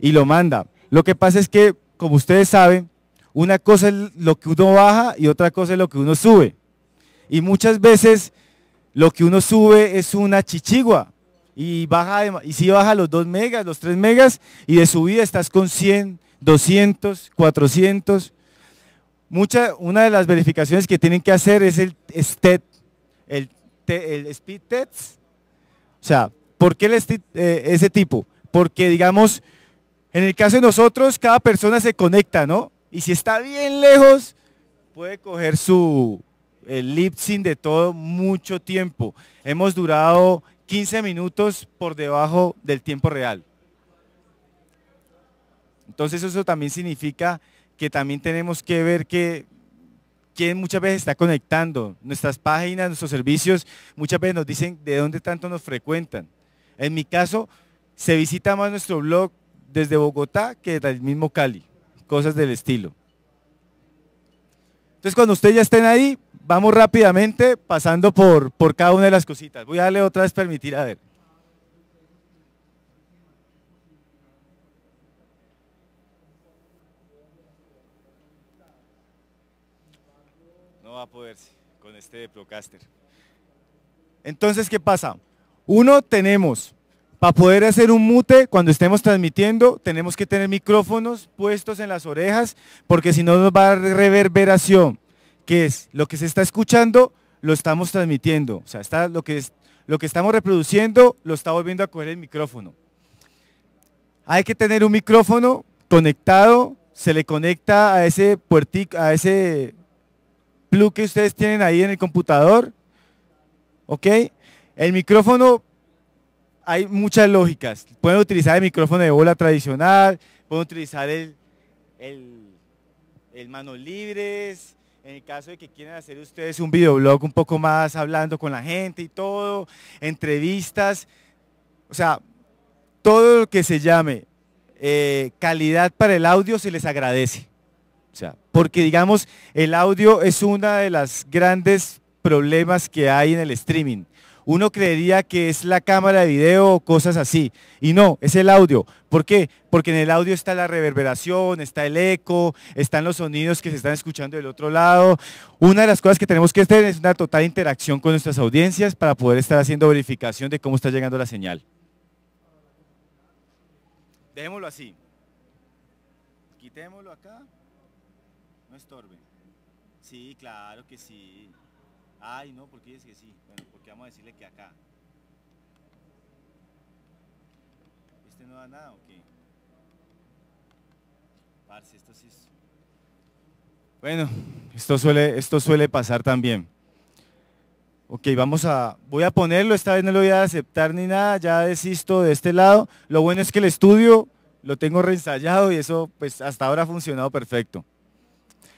y lo manda. Lo que pasa es que, como ustedes saben, una cosa es lo que uno baja y otra cosa es lo que uno sube. Y muchas veces lo que uno sube es una chichigua y baja y si baja los 2 megas, los 3 megas y de subida estás con 100, 200, 400. Mucha, una de las verificaciones que tienen que hacer es el STET, el, Speed Test. O sea, ¿por qué el eh, ese tipo? Porque, digamos, en el caso de nosotros, cada persona se conecta, ¿no? Y si está bien lejos, puede coger su el de todo mucho tiempo. Hemos durado 15 minutos por debajo del tiempo real. Entonces eso también significa que también tenemos que ver que quién muchas veces está conectando. Nuestras páginas, nuestros servicios, muchas veces nos dicen de dónde tanto nos frecuentan. En mi caso, se visita más nuestro blog desde Bogotá que desde el mismo Cali, cosas del estilo. Entonces cuando ustedes ya estén ahí, vamos rápidamente pasando por, por cada una de las cositas. Voy a darle otra vez permitir a ver. va a poderse con este Procaster. Entonces, ¿qué pasa? Uno, tenemos, para poder hacer un mute cuando estemos transmitiendo, tenemos que tener micrófonos puestos en las orejas, porque si no nos va a dar reverberación, que es lo que se está escuchando, lo estamos transmitiendo. O sea, está, lo, que es, lo que estamos reproduciendo, lo está volviendo a coger el micrófono. Hay que tener un micrófono conectado, se le conecta a ese puertico, a ese plug que ustedes tienen ahí en el computador. ¿Ok? El micrófono, hay muchas lógicas. Pueden utilizar el micrófono de bola tradicional, pueden utilizar el, el, manos libres, en el caso de que quieran hacer ustedes un videoblog un poco más hablando con la gente y todo, entrevistas, o sea, todo lo que se llame eh, calidad para el audio se les agradece porque digamos, el audio es uno de los grandes problemas que hay en el streaming. Uno creería que es la cámara de video o cosas así. Y no, es el audio. ¿Por qué? Porque en el audio está la reverberación, está el eco, están los sonidos que se están escuchando del otro lado. Una de las cosas que tenemos que hacer es una total interacción con nuestras audiencias para poder estar haciendo verificación de cómo está llegando la señal. Dejémoslo así. Quitémoslo acá estorbe. Sí, claro que sí. Ay, no, porque dice que sí. Vamos a decirle que acá. este no da nada, ¿o qué? Parce, esto sí. Bueno, esto suele, esto suele pasar también. Ok, vamos a, voy a ponerlo, esta vez no lo voy a aceptar ni nada, ya desisto de este lado. Lo bueno es que el estudio lo tengo reensayado y eso pues hasta ahora ha funcionado perfecto.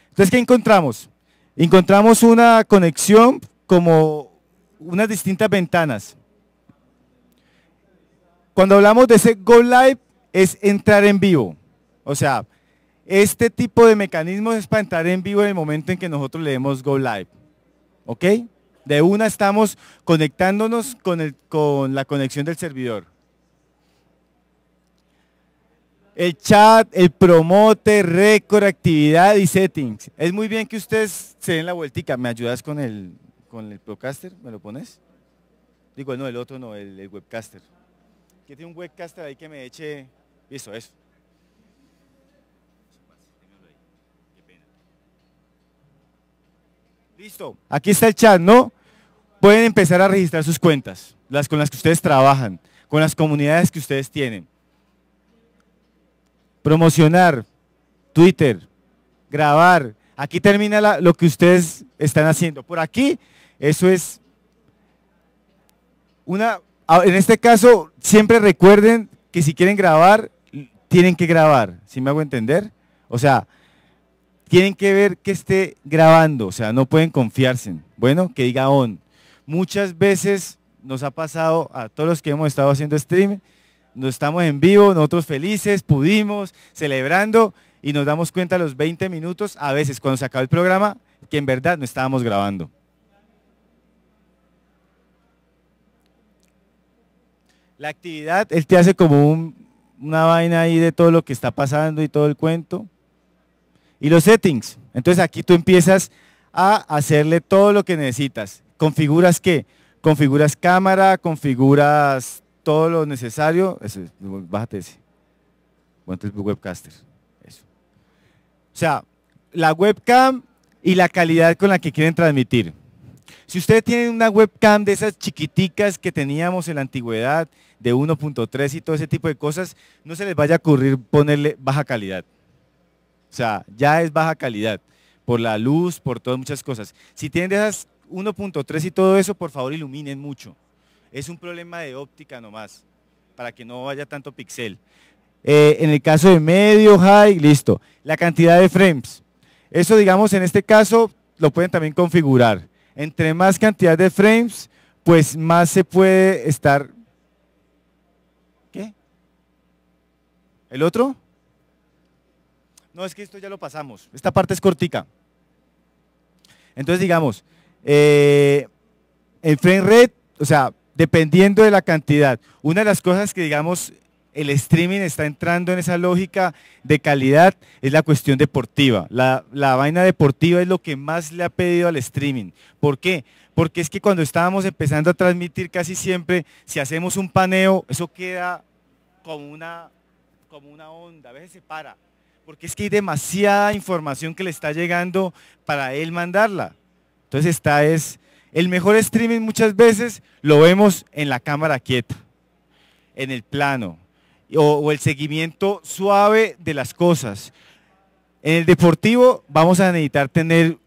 Entonces, ¿qué encontramos? Encontramos una conexión como unas distintas ventanas. Cuando hablamos de ese Go Live es entrar en vivo. O sea, este tipo de mecanismos es para entrar en vivo en el momento en que nosotros leemos Go Live. ¿Ok? De una estamos conectándonos con, el, con la conexión del servidor. El chat, el promote, récord, actividad y settings. Es muy bien que ustedes se den la vueltica. ¿Me ayudas con el, con el Procaster? ¿Me lo pones? Digo, no, el otro no, el, webcaster. Que tiene un webcaster ahí que me eche... Listo, eso. Listo. Aquí está el chat, ¿no? Pueden empezar a registrar sus cuentas, las con las que ustedes trabajan, con las comunidades que ustedes tienen. Promocionar, Twitter, grabar. Aquí termina lo que ustedes están haciendo. Por aquí, eso es una... En este caso, siempre recuerden que si quieren grabar, tienen que grabar. ¿Sí me hago entender? O sea, tienen que ver que esté grabando, o sea, no pueden confiarse. Bueno, que diga on. Muchas veces nos ha pasado a todos los que hemos estado haciendo streaming, nos estamos en vivo, nosotros felices, pudimos, celebrando y nos damos cuenta a los 20 minutos, a veces cuando se acaba el programa, que en verdad no estábamos grabando. La actividad, él te hace como una vaina ahí de todo lo que está pasando y todo el cuento. Y los settings. Entonces aquí tú empiezas a hacerle todo lo que necesitas. ¿Configuras qué? Configuras cámara, configuras todo lo necesario. bájate ese. Ponte el webcaster. Eso. O sea, la webcam y la calidad con la que quieren transmitir. Si ustedes tienen una webcam de esas chiquiticas que teníamos en la antigüedad, de 1.3 y todo ese tipo de cosas, no se les vaya a ocurrir ponerle baja calidad. O sea, ya es baja calidad, por la luz, por todas muchas cosas. Si tienen de esas 1.3 y todo eso, por favor iluminen mucho. Es un problema de óptica nomás, para que no vaya tanto pixel. Eh, en el caso de medio, high, listo. La cantidad de frames. Eso, digamos, en este caso, lo pueden también configurar. Entre más cantidad de frames, pues más se puede estar... ¿Qué? ¿El otro? No, es que esto ya lo pasamos. Esta parte es cortica. Entonces, digamos, eh, el frame rate, o sea, dependiendo de la cantidad, una de las cosas que, digamos, el streaming está entrando en esa lógica de calidad es la cuestión deportiva. La, vaina deportiva es lo que más le ha pedido al streaming. ¿Por qué? Porque es que cuando estábamos empezando a transmitir casi siempre, si hacemos un paneo, eso queda como una, como una onda, a veces se para porque es que hay demasiada información que le está llegando para él mandarla. Entonces esta es, el mejor streaming muchas veces lo vemos en la cámara quieta, en el plano, o, el seguimiento suave de las cosas. En el deportivo vamos a necesitar tener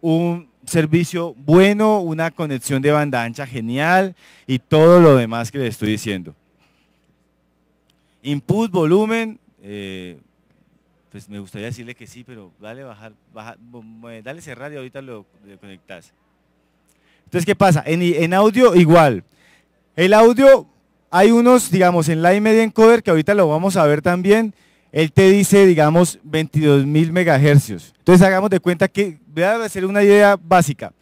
un servicio bueno, una conexión de banda ancha genial y todo lo demás que le estoy diciendo. Input, volumen, eh, pues me gustaría decirle que sí, pero dale bajar, dale cerrar y ahorita lo, conectas. Entonces, ¿qué pasa? En, audio igual. El audio, hay unos, digamos, en Live Media Encoder, que ahorita lo vamos a ver también, él te dice, digamos, 22.000 megahercios. Entonces, hagamos de cuenta que, voy a hacer una idea básica.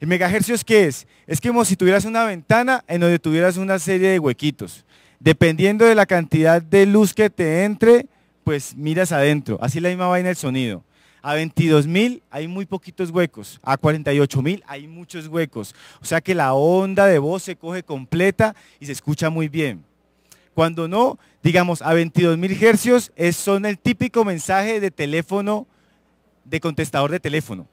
¿El megahercios qué es? Es como si tuvieras una ventana en donde tuvieras una serie de huequitos. Dependiendo de la cantidad de luz que te entre, pues miras adentro. Así la misma vaina el sonido. A 22.000 hay muy poquitos huecos. A 48.000 hay muchos huecos. O sea que la onda de voz se coge completa y se escucha muy bien. Cuando no, digamos, a 22.000 hercios es, son el típico mensaje de teléfono, de contestador de teléfono.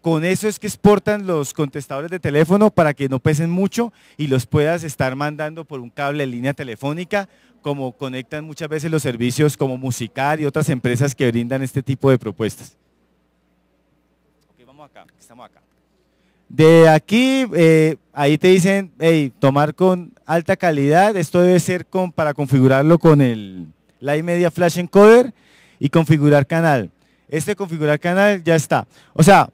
Con eso es que exportan los contestadores de teléfono para que no pesen mucho y los puedas estar mandando por un cable en línea telefónica como conectan muchas veces los servicios como Musical y otras empresas que brindan este tipo de propuestas. Acá, estamos acá. De aquí, eh, ahí te dicen, hey, tomar con alta calidad, esto debe ser con, para configurarlo con el Live Media Flash Encoder y configurar canal. Este configurar canal ya está. O sea,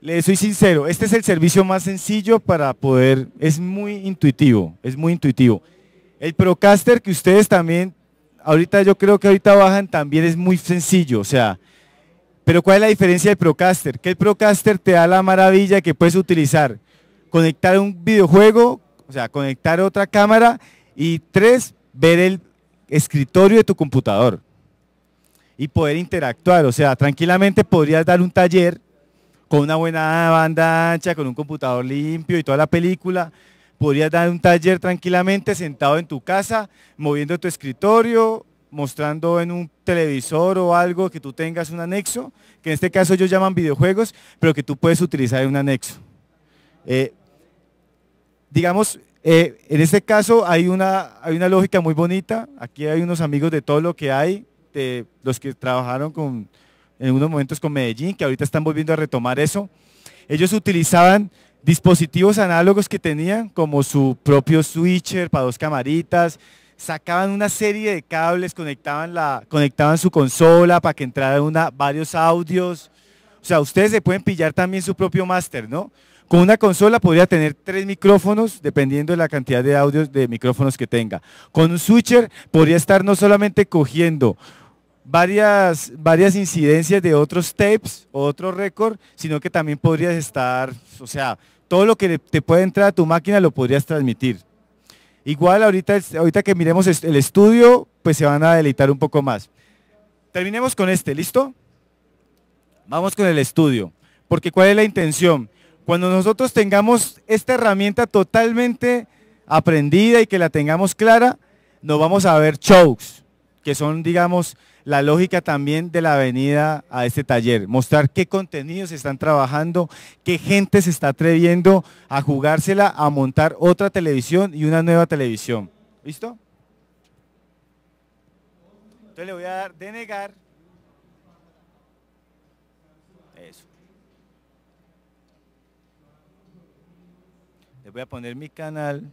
le soy sincero, este es el servicio más sencillo para poder, es muy intuitivo, es muy intuitivo. El Procaster que ustedes también, ahorita yo creo que ahorita bajan, también es muy sencillo, o sea, pero ¿cuál es la diferencia del Procaster? Que el Procaster te da la maravilla que puedes utilizar, conectar un videojuego, o sea, conectar otra cámara y tres, ver el escritorio de tu computador y poder interactuar. O sea, tranquilamente podrías dar un taller con una buena banda ancha, con un computador limpio y toda la película. Podrías dar un taller tranquilamente sentado en tu casa, moviendo tu escritorio, mostrando en un televisor o algo que tú tengas un anexo, que en este caso ellos llaman videojuegos, pero que tú puedes utilizar en un anexo. Eh, digamos, eh, en este caso hay una, hay una lógica muy bonita. Aquí hay unos amigos de todo lo que hay, los que trabajaron en unos momentos con Medellín, que ahorita están volviendo a retomar eso. Ellos utilizaban dispositivos análogos que tenían, como su propio switcher para dos camaritas, sacaban una serie de cables, conectaban, la, conectaban su consola para que entraran una, varios audios. O sea, ustedes se pueden pillar también su propio máster, ¿no? Con una consola podría tener tres micrófonos, dependiendo de la cantidad de audios de micrófonos que tenga. Con un switcher podría estar no solamente cogiendo varias, varias incidencias de otros tapes o otro récord, sino que también podrías estar, o sea, todo lo que te puede entrar a tu máquina lo podrías transmitir. Igual ahorita, ahorita que miremos el estudio, pues se van a deleitar un poco más. Terminemos con este, ¿listo? Vamos con el estudio. Porque ¿cuál es la intención? Cuando nosotros tengamos esta herramienta totalmente aprendida y que la tengamos clara, nos vamos a ver shows, que son, digamos, la lógica también de la venida a este taller. Mostrar qué contenidos están trabajando, qué gente se está atreviendo a jugársela, a montar otra televisión y una nueva televisión. ¿Listo? Entonces le voy a dar denegar voy a poner mi canal.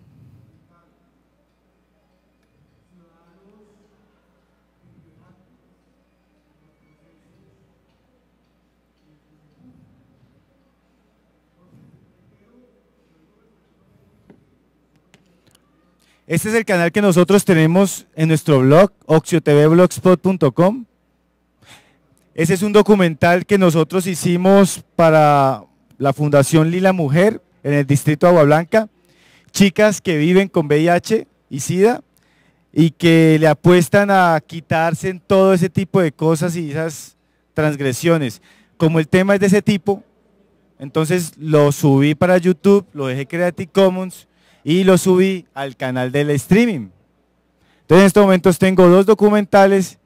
Este es el canal que nosotros tenemos en nuestro blog, oxiotvblogspot.com. Ese es un documental que nosotros hicimos para la Fundación Lila Mujer en el distrito de Agua Blanca, chicas que viven con VIH y SIDA y que le apuestan a quitarse en todo ese tipo de cosas y esas transgresiones. Como el tema es de ese tipo, entonces lo subí para YouTube, lo dejé Creative Commons y lo subí al canal del streaming. Entonces en estos momentos tengo dos documentales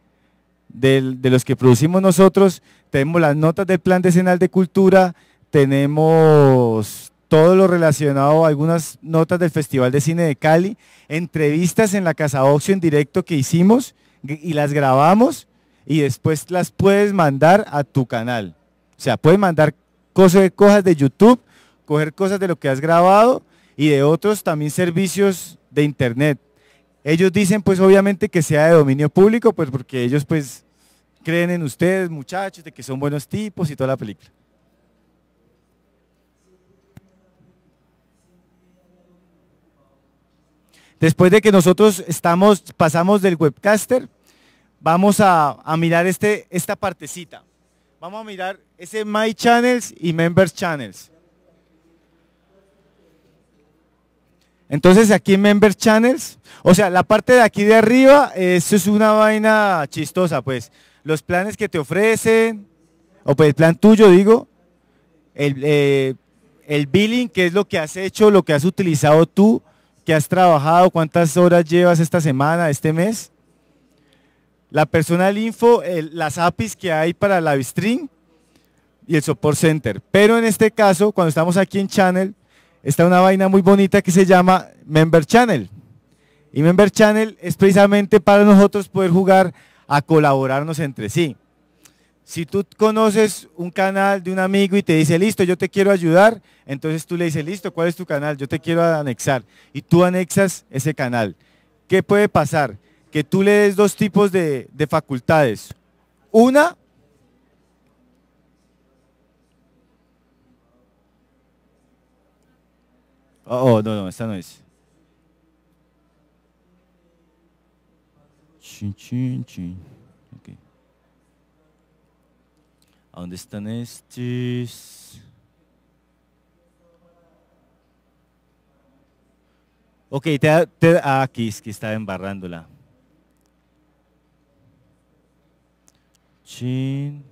de los que producimos nosotros, tenemos las notas del Plan Decenal de Cultura, tenemos todo lo relacionado a algunas notas del Festival de Cine de Cali, entrevistas en la Casa Oxio en directo que hicimos y las grabamos y después las puedes mandar a tu canal. O sea, puedes mandar cosas, cosas de YouTube, coger cosas de lo que has grabado y de otros también servicios de internet. Ellos dicen pues obviamente que sea de dominio público, pues porque ellos pues creen en ustedes muchachos, de que son buenos tipos y toda la película. Después de que nosotros estamos, pasamos del webcaster, vamos a, mirar este, esta partecita. Vamos a mirar ese My Channels y Members Channels. Entonces aquí en Members Channels, o sea, la parte de aquí de arriba, eso es una vaina chistosa, pues. Los planes que te ofrecen, o pues el plan tuyo, digo, el, eh, el billing, que es lo que has hecho, lo que has utilizado tú, ¿Qué has trabajado, cuántas horas llevas esta semana, este mes. La personal info, las APIs que hay para live stream y el support center. Pero en este caso, cuando estamos aquí en channel, está una vaina muy bonita que se llama member channel. Y Member Channel es precisamente para nosotros poder jugar a colaborarnos entre sí. Si tú conoces un canal de un amigo y te dice, listo, yo te quiero ayudar, entonces tú le dices, listo, ¿cuál es tu canal? Yo te quiero anexar. Y tú anexas ese canal. ¿Qué puede pasar? Que tú le des dos tipos de, de facultades. Una, Oh, oh, no, no, esta no es. Chin, chin, chin. Okay. ¿A dónde están estos? Ok, te, te, ah, aquí es que estaba embarrándola. Chin.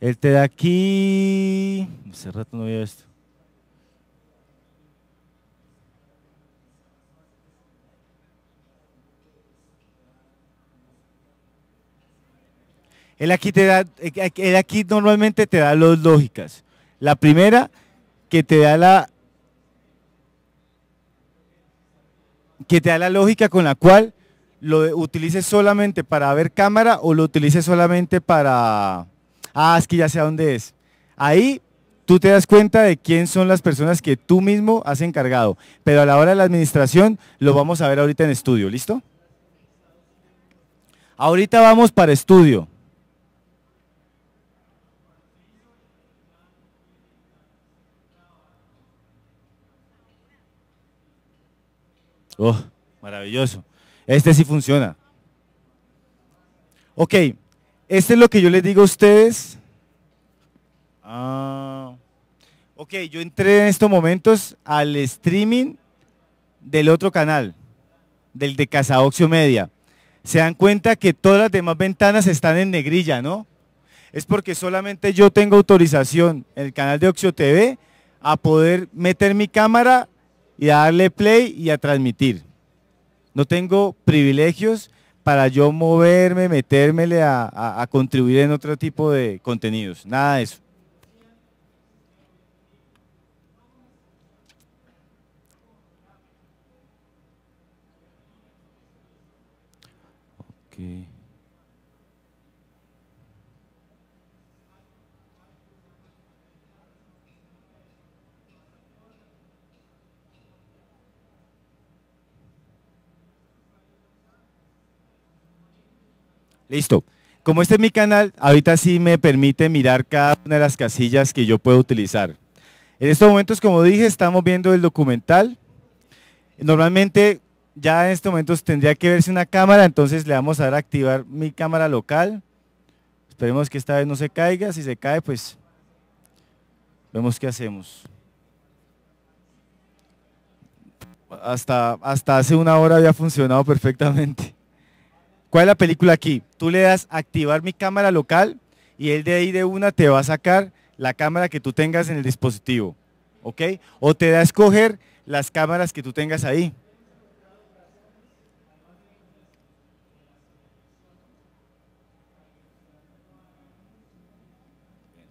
Él te da aquí. Hace rato no había esto. Él aquí, te da, él aquí normalmente te da dos lógicas. La primera, que te da la que te da la lógica con la cual lo utilices solamente para ver cámara o lo utilices solamente para... Ah, es que ya sé dónde es. Ahí tú te das cuenta de quién son las personas que tú mismo has encargado. Pero a la hora de la administración lo vamos a ver ahorita en estudio, ¿listo? Ahorita vamos para estudio. Oh, maravilloso. Este sí funciona. Ok, este es lo que yo les digo a ustedes. Ah, ok, yo entré en estos momentos al streaming del otro canal, del de Casaoxio Media. Se dan cuenta que todas las demás ventanas están en negrilla, ¿no? Es porque solamente yo tengo autorización en el canal de Oxio TV a poder meter mi cámara y a darle play y a transmitir. No tengo privilegios para yo moverme, metérmele a, a contribuir en otro tipo de contenidos. Nada de eso. Okay. Listo. Como este es mi canal, ahorita sí me permite mirar cada una de las casillas que yo puedo utilizar. En estos momentos, como dije, estamos viendo el documental. Normalmente ya en estos momentos tendría que verse una cámara, entonces le vamos a dar a activar mi cámara local. Esperemos que esta vez no se caiga. Si se cae, pues vemos qué hacemos. Hasta, hasta hace una hora había funcionado *laughs* perfectamente. ¿Cuál es la película aquí? Tú le das activar mi cámara local y él de ahí de una te va a sacar la cámara que tú tengas en el dispositivo. ¿Ok? O te da a escoger las cámaras que tú tengas ahí.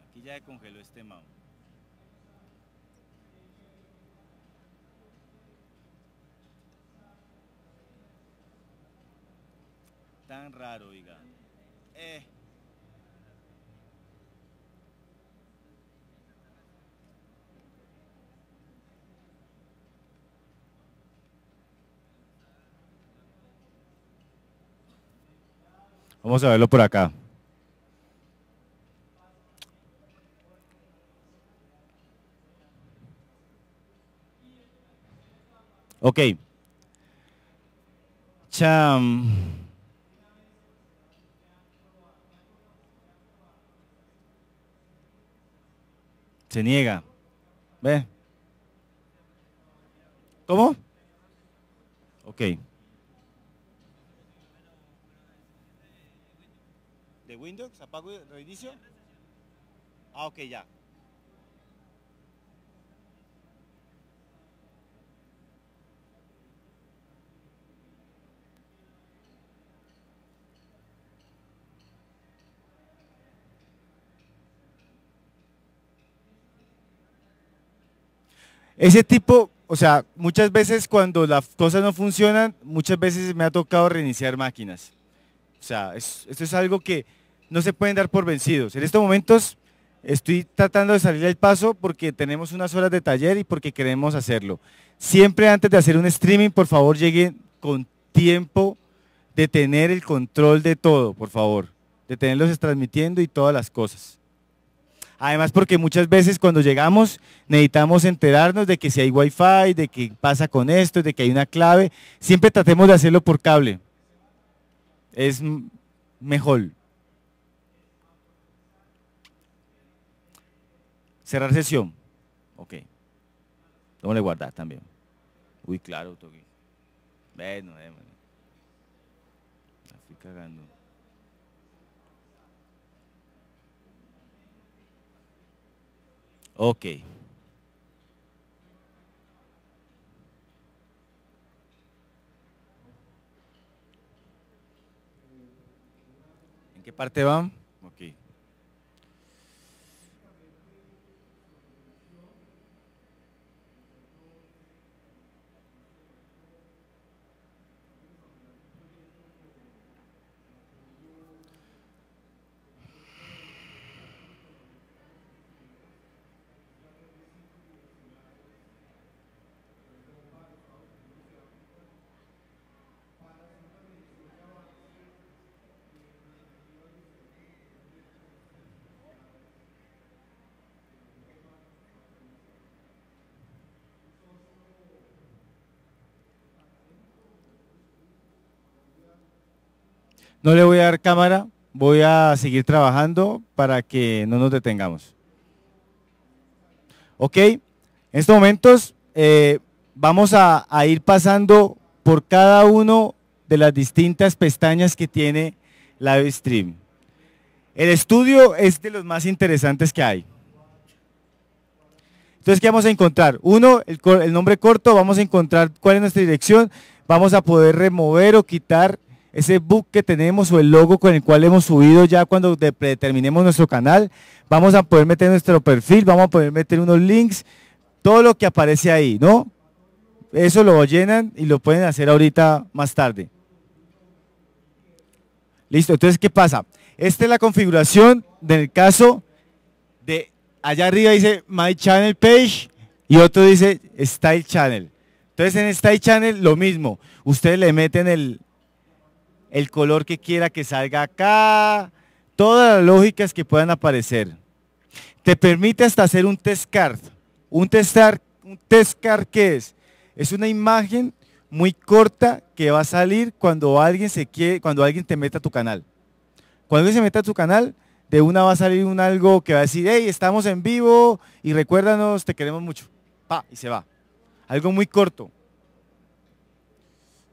Aquí ya congeló este mouse. tan raro, oiga. Eh. Vamos a verlo por acá. Ok. Cham. Se niega. ¿Ve? ¿Cómo? Ok. Windows? ¿Apago y reinicio? Ah, ok, ya. Ese tipo o sea, muchas veces cuando las cosas no funcionan, muchas veces me ha tocado reiniciar máquinas. O sea, esto es algo que no se pueden dar por vencidos. En estos momentos estoy tratando de salir al paso porque tenemos unas horas de taller y porque queremos hacerlo. Siempre antes de hacer un streaming, por favor, lleguen con tiempo de tener el control de todo, por favor. De tenerlos transmitiendo y todas las cosas. Además porque muchas veces cuando llegamos necesitamos enterarnos de que si hay wifi, de que pasa con esto, de que hay una clave. Siempre tratemos de hacerlo por cable. Es mejor. Cerrar sesión. Ok. A guardar también. Uy, claro, Toki. Bueno, bueno. estoy cagando. Ok. ¿En qué parte van? Ok. No le voy a dar cámara, voy a seguir trabajando para que no nos detengamos. Ok, en estos momentos eh, vamos a, ir pasando por cada uno de las distintas pestañas que tiene Live Stream. El estudio es de los más interesantes que hay. Entonces, ¿qué vamos a encontrar? Uno, el, nombre corto, vamos a encontrar cuál es nuestra dirección, vamos a poder remover o quitar ese book que tenemos o el logo con el cual hemos subido ya cuando predeterminemos nuestro canal. Vamos a poder meter nuestro perfil, vamos a poder meter unos links, todo lo que aparece ahí, ¿no? Eso lo llenan y lo pueden hacer ahorita más tarde. Listo, entonces, ¿qué pasa? Esta es la configuración del caso de allá arriba dice My Channel Page y otro dice Style Channel. Entonces en Style Channel lo mismo, ustedes le meten el, el color que quiera que salga acá, todas las lógicas que puedan aparecer. Te permite hasta hacer un test card. Un test card, un test card ¿qué es? Es una imagen muy corta que va a salir cuando alguien se quiere, cuando alguien te meta a tu canal. Cuando alguien se meta a tu canal, de una va a salir un algo que va a decir, hey, estamos en vivo y recuérdanos, te queremos mucho. Pa, y se va. Algo muy corto.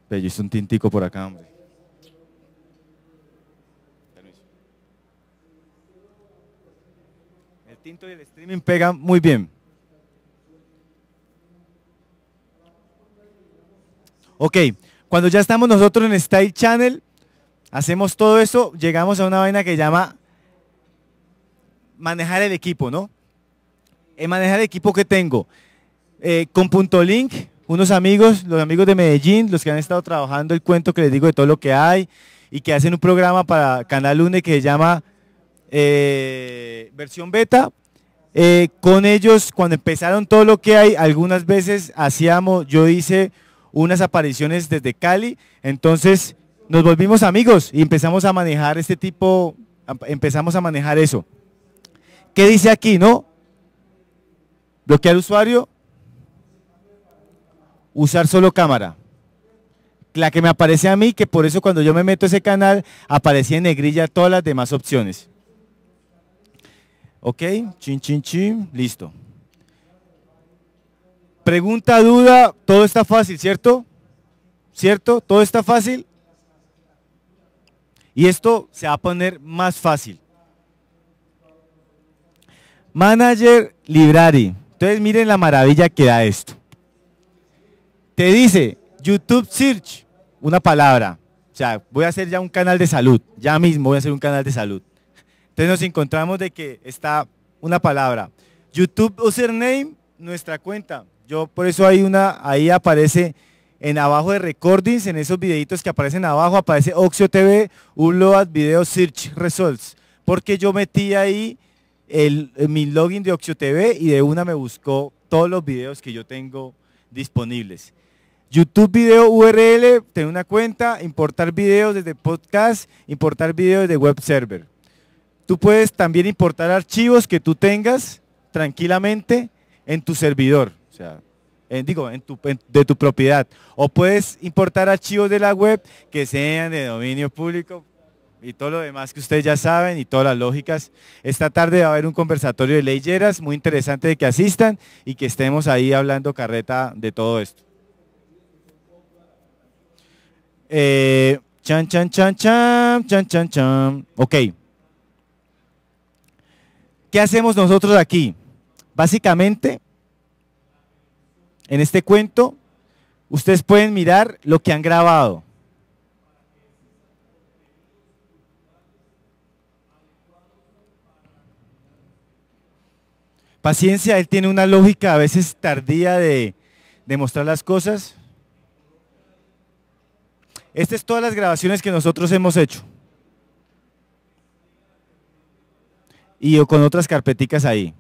Pero yo hice un tintico por acá, hombre. Tinto y el streaming pega muy bien. Ok, cuando ya estamos nosotros en Style Channel, hacemos todo eso, llegamos a una vaina que llama manejar el equipo, ¿no? En manejar el equipo que tengo. Eh, con Punto Link, unos amigos, los amigos de Medellín, los que han estado trabajando el cuento que les digo de todo lo que hay y que hacen un programa para Canal UNE que se llama eh, versión beta. Eh, con ellos, cuando empezaron todo lo que hay, algunas veces hacíamos, yo hice unas apariciones desde Cali, entonces nos volvimos amigos y empezamos a manejar este tipo, empezamos a manejar eso. ¿Qué dice aquí, no? Bloquear usuario, usar solo cámara. La que me aparece a mí, que por eso cuando yo me meto ese canal, aparecía en negrilla todas las demás opciones. ¿Ok? Chin, chin, chin. Listo. Pregunta, duda, todo está fácil, ¿cierto? ¿Cierto? ¿Todo está fácil? Y esto se va a poner más fácil. Manager Library. Entonces miren la maravilla que da esto. Te dice YouTube Search, una palabra. O sea, voy a hacer ya un canal de salud. Ya mismo voy a hacer un canal de salud. Entonces nos encontramos de que está una palabra. YouTube username, nuestra cuenta. Yo por eso hay una, ahí aparece en abajo de recordings, en esos videitos que aparecen abajo, aparece Oxio TV, Upload Video Search Results. Porque yo metí ahí el, mi login de Oxio TV y de una me buscó todos los videos que yo tengo disponibles. YouTube Video URL, tengo una cuenta, importar videos desde podcast, importar videos de web server. Tú puedes también importar archivos que tú tengas tranquilamente en tu servidor, o sea, digo, en tu, de tu propiedad. O puedes importar archivos de la web que sean de dominio público y todo lo demás que ustedes ya saben y todas las lógicas. Esta tarde va a haber un conversatorio de leyeras muy interesante de que asistan y que estemos ahí hablando carreta de todo esto. Eh, chan, chan, chan, chan, chan, chan, chan. Ok. ¿Qué hacemos nosotros aquí? Básicamente, en este cuento, ustedes pueden mirar lo que han grabado. Paciencia, él tiene una lógica a veces tardía de, mostrar las cosas. Estas es todas las grabaciones que nosotros hemos hecho. Y con otras carpeticas ahí.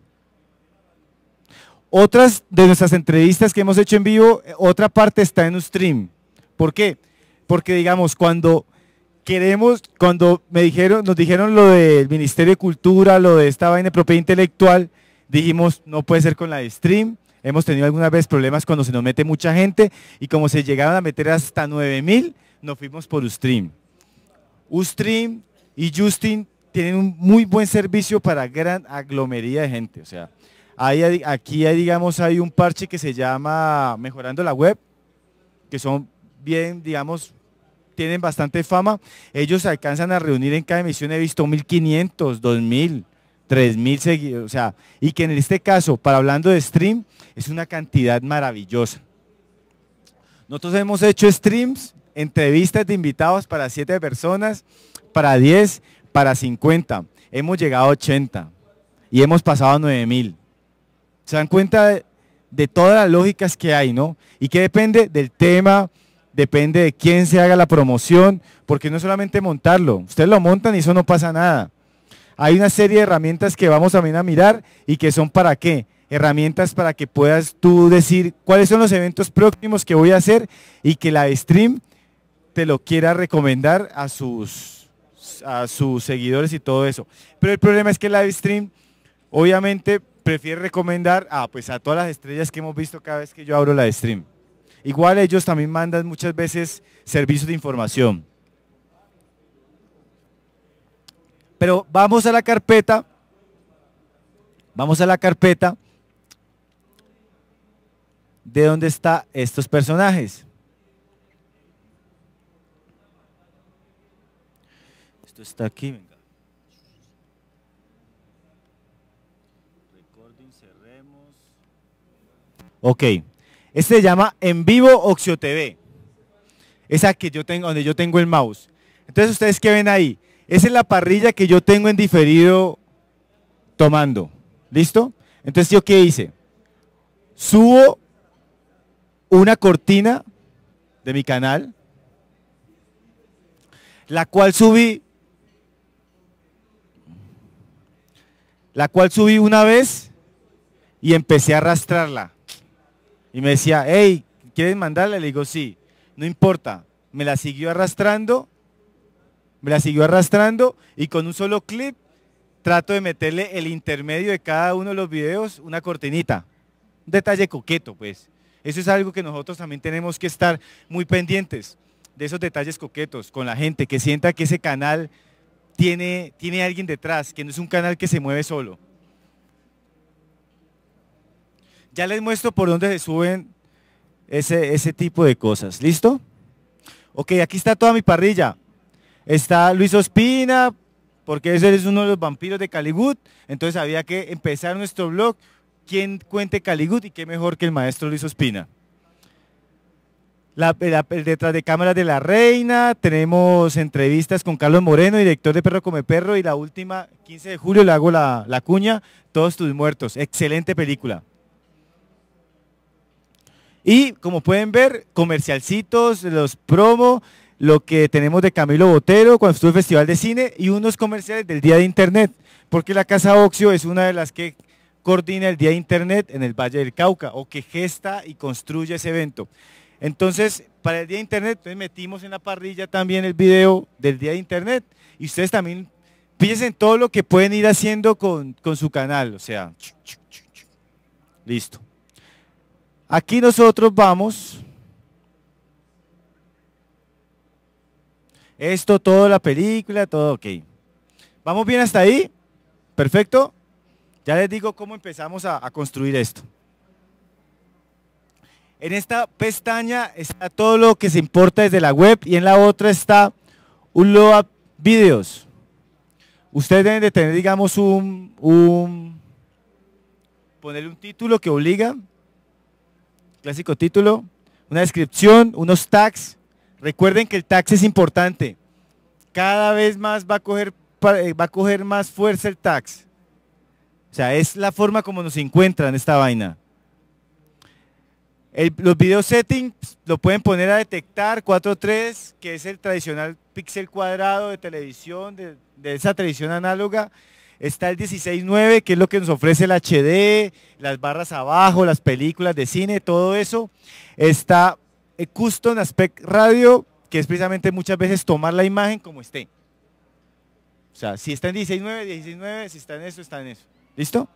Otras de nuestras entrevistas que hemos hecho en vivo, otra parte está en un stream. ¿Por qué? Porque digamos, cuando queremos, cuando me dijeron, nos dijeron lo del Ministerio de Cultura, lo de esta vaina de propiedad intelectual, dijimos, no puede ser con la de stream. Hemos tenido algunas veces problemas cuando se nos mete mucha gente y como se llegaron a meter hasta 9000, nos fuimos por Ustream. Ustream y Justin tienen un muy buen servicio para gran aglomería de gente. O sea, aquí hay, digamos, hay un parche que se llama Mejorando la Web, que son bien, digamos, tienen bastante fama. Ellos alcanzan a reunir en cada emisión, he visto 1.500, 2.000, 3.000 seguidores. O sea, y que en este caso, para hablando de stream, es una cantidad maravillosa. Nosotros hemos hecho streams entrevistas de invitados para 7 personas, para 10, para 50. Hemos llegado a 80 y hemos pasado a 9000. ¿Se dan cuenta de, todas las lógicas que hay, no? Y que depende del tema, depende de quién se haga la promoción, porque no es solamente montarlo, ustedes lo montan y eso no pasa nada. Hay una serie de herramientas que vamos también a mirar y que son para qué? Herramientas para que puedas tú decir cuáles son los eventos próximos que voy a hacer y que la stream te lo quiera recomendar a sus, a sus seguidores y todo eso. Pero el problema es que el live stream obviamente prefiere recomendar a, pues a todas las estrellas que hemos visto cada vez que yo abro la stream. Igual ellos también mandan muchas veces servicios de información. Pero vamos a la carpeta, vamos a la carpeta de dónde están estos personajes. Está aquí, venga. Recording, cerremos. Ok. Este se llama En Vivo Oxio TV. Esa que yo tengo, donde yo tengo el mouse. Entonces, ¿ustedes qué ven ahí? Esa es la parrilla que yo tengo en diferido tomando. ¿Listo? Entonces, ¿yo qué hice? Subo una cortina de mi canal, la cual subí la cual subí una vez y empecé a arrastrarla. Y me decía, hey, ¿quieres mandarla? Le digo, sí, no importa. Me la siguió arrastrando, me la siguió arrastrando y con un solo clip trato de meterle el intermedio de cada uno de los videos una cortinita. Un detalle coqueto, pues. Eso es algo que nosotros también tenemos que estar muy pendientes de esos detalles coquetos con la gente, que sienta que ese canal tiene, tiene alguien detrás, que no es un canal que se mueve solo. Ya les muestro por dónde se suben ese, ese tipo de cosas. ¿Listo? Ok, aquí está toda mi parrilla. Está Luis Ospina, porque ese es uno de los vampiros de Caligud. Entonces había que empezar nuestro blog. ¿Quién cuente Caligud y qué mejor que el maestro Luis Ospina? La, detrás de cámaras de la reina, tenemos entrevistas con Carlos Moreno, director de Perro Come Perro, y la última, 15 de julio, le hago la, la cuña, Todos tus muertos. Excelente película. Y como pueden ver, comercialcitos, los promo, lo que tenemos de Camilo Botero cuando estuvo el Festival de Cine y unos comerciales del Día de Internet, porque la Casa Oxio es una de las que coordina el Día de Internet en el Valle del Cauca o que gesta y construye ese evento. Entonces, para el Día de Internet, metimos en la parrilla también el video del Día de Internet y ustedes también piensen todo lo que pueden ir haciendo con, con su canal, o sea, listo. Aquí nosotros vamos, esto, toda la película, todo ok. ¿Vamos bien hasta ahí? ¿Perfecto? Ya les digo cómo empezamos a, construir esto. En esta pestaña está todo lo que se importa desde la web y en la otra está un load videos. Ustedes deben de tener, digamos, un, un ponerle un título que obliga, clásico título, una descripción, unos tags. Recuerden que el tag es importante. Cada vez más va a coger, va a coger más fuerza el tags. O sea, es la forma como nos encuentran esta vaina. Los video settings lo pueden poner a detectar 4.3, que es el tradicional píxel cuadrado de televisión, de, esa televisión análoga. Está el 16.9, que es lo que nos ofrece el HD, las barras abajo, las películas de cine, todo eso. Está el Custom Aspect Radio, que es precisamente muchas veces tomar la imagen como esté. O sea, si está en 16.9, 16.9, si está en eso, está en eso. ¿Listo?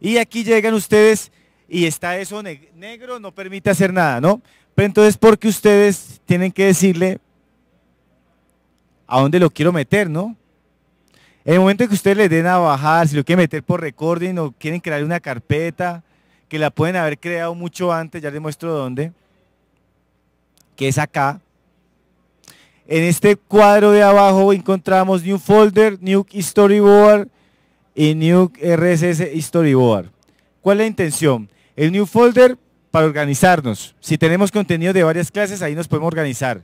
Y aquí llegan ustedes y está eso negro, no permite hacer nada, ¿no? Pero entonces, porque ustedes tienen que decirle a dónde lo quiero meter, ¿no? En el momento que ustedes le den a bajar, si lo quieren meter por recording o quieren crear una carpeta, que la pueden haber creado mucho antes, ya les muestro dónde, que es acá. En este cuadro de abajo encontramos New Folder, New Storyboard, y New RSS Storyboard. ¿Cuál es la intención? El New Folder para organizarnos. Si tenemos contenido de varias clases, ahí nos podemos organizar.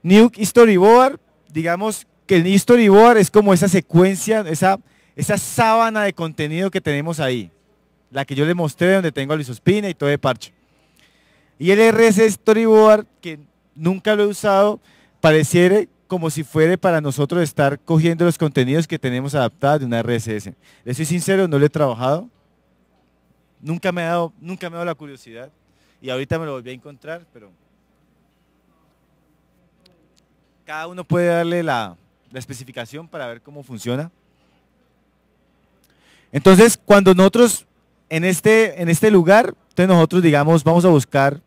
New Storyboard, digamos que el New Storyboard es como esa secuencia, esa, esa sábana de contenido que tenemos ahí. La que yo le mostré donde tengo a Luis Ospina y todo de parche. Y el RSS Storyboard, que nunca lo he usado, pareciera como si fuera para nosotros estar cogiendo los contenidos que tenemos adaptados de una RSS. Le soy sincero, no lo he trabajado. Nunca me ha dado, nunca me ha dado la curiosidad. Y ahorita me lo volví a encontrar, pero cada uno puede darle la, la especificación para ver cómo funciona. Entonces, cuando nosotros en este, en este lugar, entonces nosotros digamos, vamos a buscar,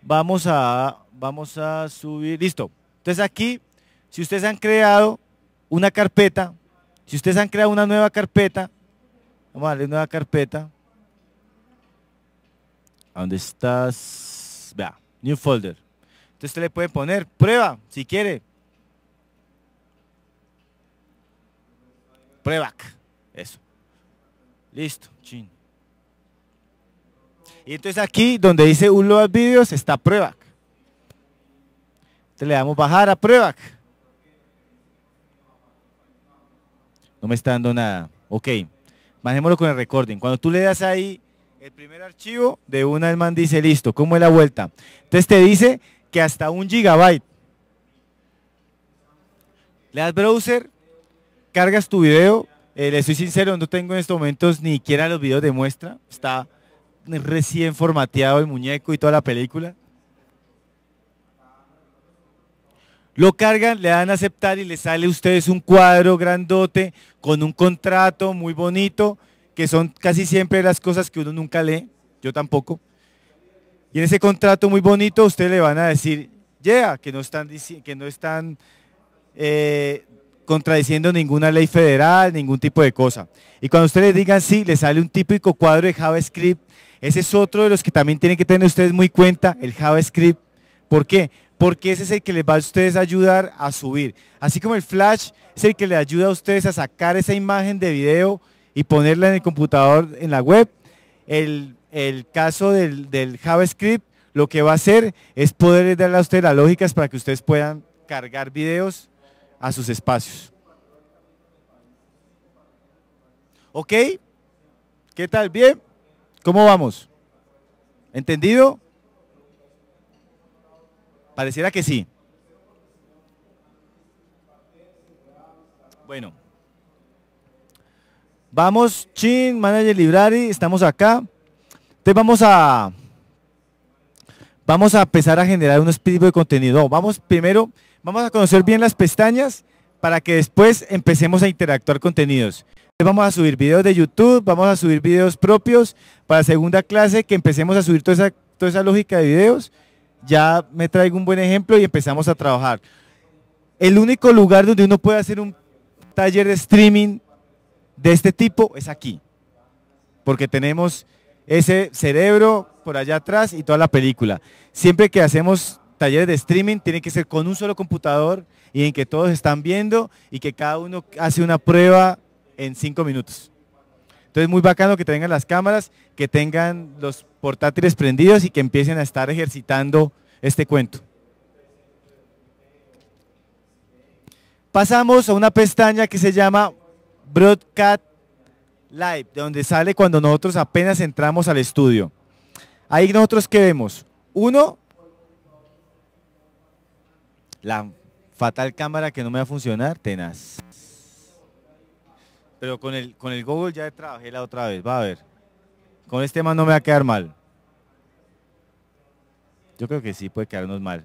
vamos a, vamos a subir, listo, entonces aquí, si ustedes han creado una carpeta, si ustedes han creado una nueva carpeta, vamos a darle nueva carpeta. ¿A dónde estás? Vea, new folder. Entonces usted le puede poner prueba, si quiere. Prueba. Eso. Listo. Chin. Y entonces aquí donde dice upload videos está prueba le damos bajar a prueba. No me está dando nada. Ok, manejémoslo con el recording. Cuando tú le das ahí el primer archivo, de una el man dice, listo, ¿cómo es la vuelta? Entonces te dice que hasta un gigabyte. Le das browser, cargas tu video. Eh, soy sincero, no tengo en estos momentos ni siquiera los videos de muestra. Está recién formateado el muñeco y toda la película. Lo cargan, le dan a aceptar y le sale a ustedes un cuadro grandote con un contrato muy bonito, que son casi siempre las cosas que uno nunca lee, yo tampoco. Y en ese contrato muy bonito ustedes le van a decir, yeah, que no están, que no están eh, contradiciendo ninguna ley federal, ningún tipo de cosa. Y cuando ustedes digan sí, le sale un típico cuadro de JavaScript. Ese es otro de los que también tienen que tener ustedes muy cuenta, el JavaScript. ¿Por qué? Porque ese es el que les va a ustedes ayudar a subir. Así como el flash es el que les ayuda a ustedes a sacar esa imagen de video y ponerla en el computador, en la web, el, caso del, del, JavaScript lo que va a hacer es poder darle a ustedes las lógicas para que ustedes puedan cargar videos a sus espacios. ¿Ok? ¿Qué tal? ¿Bien? ¿Cómo vamos? ¿Entendido? Pareciera que sí. Bueno. Vamos, Chin, Manager Library, estamos acá. Entonces vamos a vamos a empezar a generar un tipo de contenido. Vamos primero, vamos a conocer bien las pestañas para que después empecemos a interactuar contenidos. Vamos a subir videos de YouTube, vamos a subir videos propios para segunda clase que empecemos a subir toda toda esa lógica de videos. Ya me traigo un buen ejemplo y empezamos a trabajar. El único lugar donde uno puede hacer un taller de streaming de este tipo es aquí. Porque tenemos ese cerebro por allá atrás y toda la película. Siempre que hacemos talleres de streaming tiene que ser con un solo computador y en que todos están viendo y que cada uno hace una prueba en cinco minutos. Entonces muy bacano que tengan las cámaras, que tengan los portátiles prendidos y que empiecen a estar ejercitando este cuento. Pasamos a una pestaña que se llama Broadcast Live, donde sale cuando nosotros apenas entramos al estudio. Ahí nosotros qué vemos? Uno, la fatal cámara que no me va a funcionar, tenaz. Pero con el, con el Google ya trabajé la otra vez, va a ver. Con este más no me va a quedar mal. Yo creo que sí puede quedarnos mal.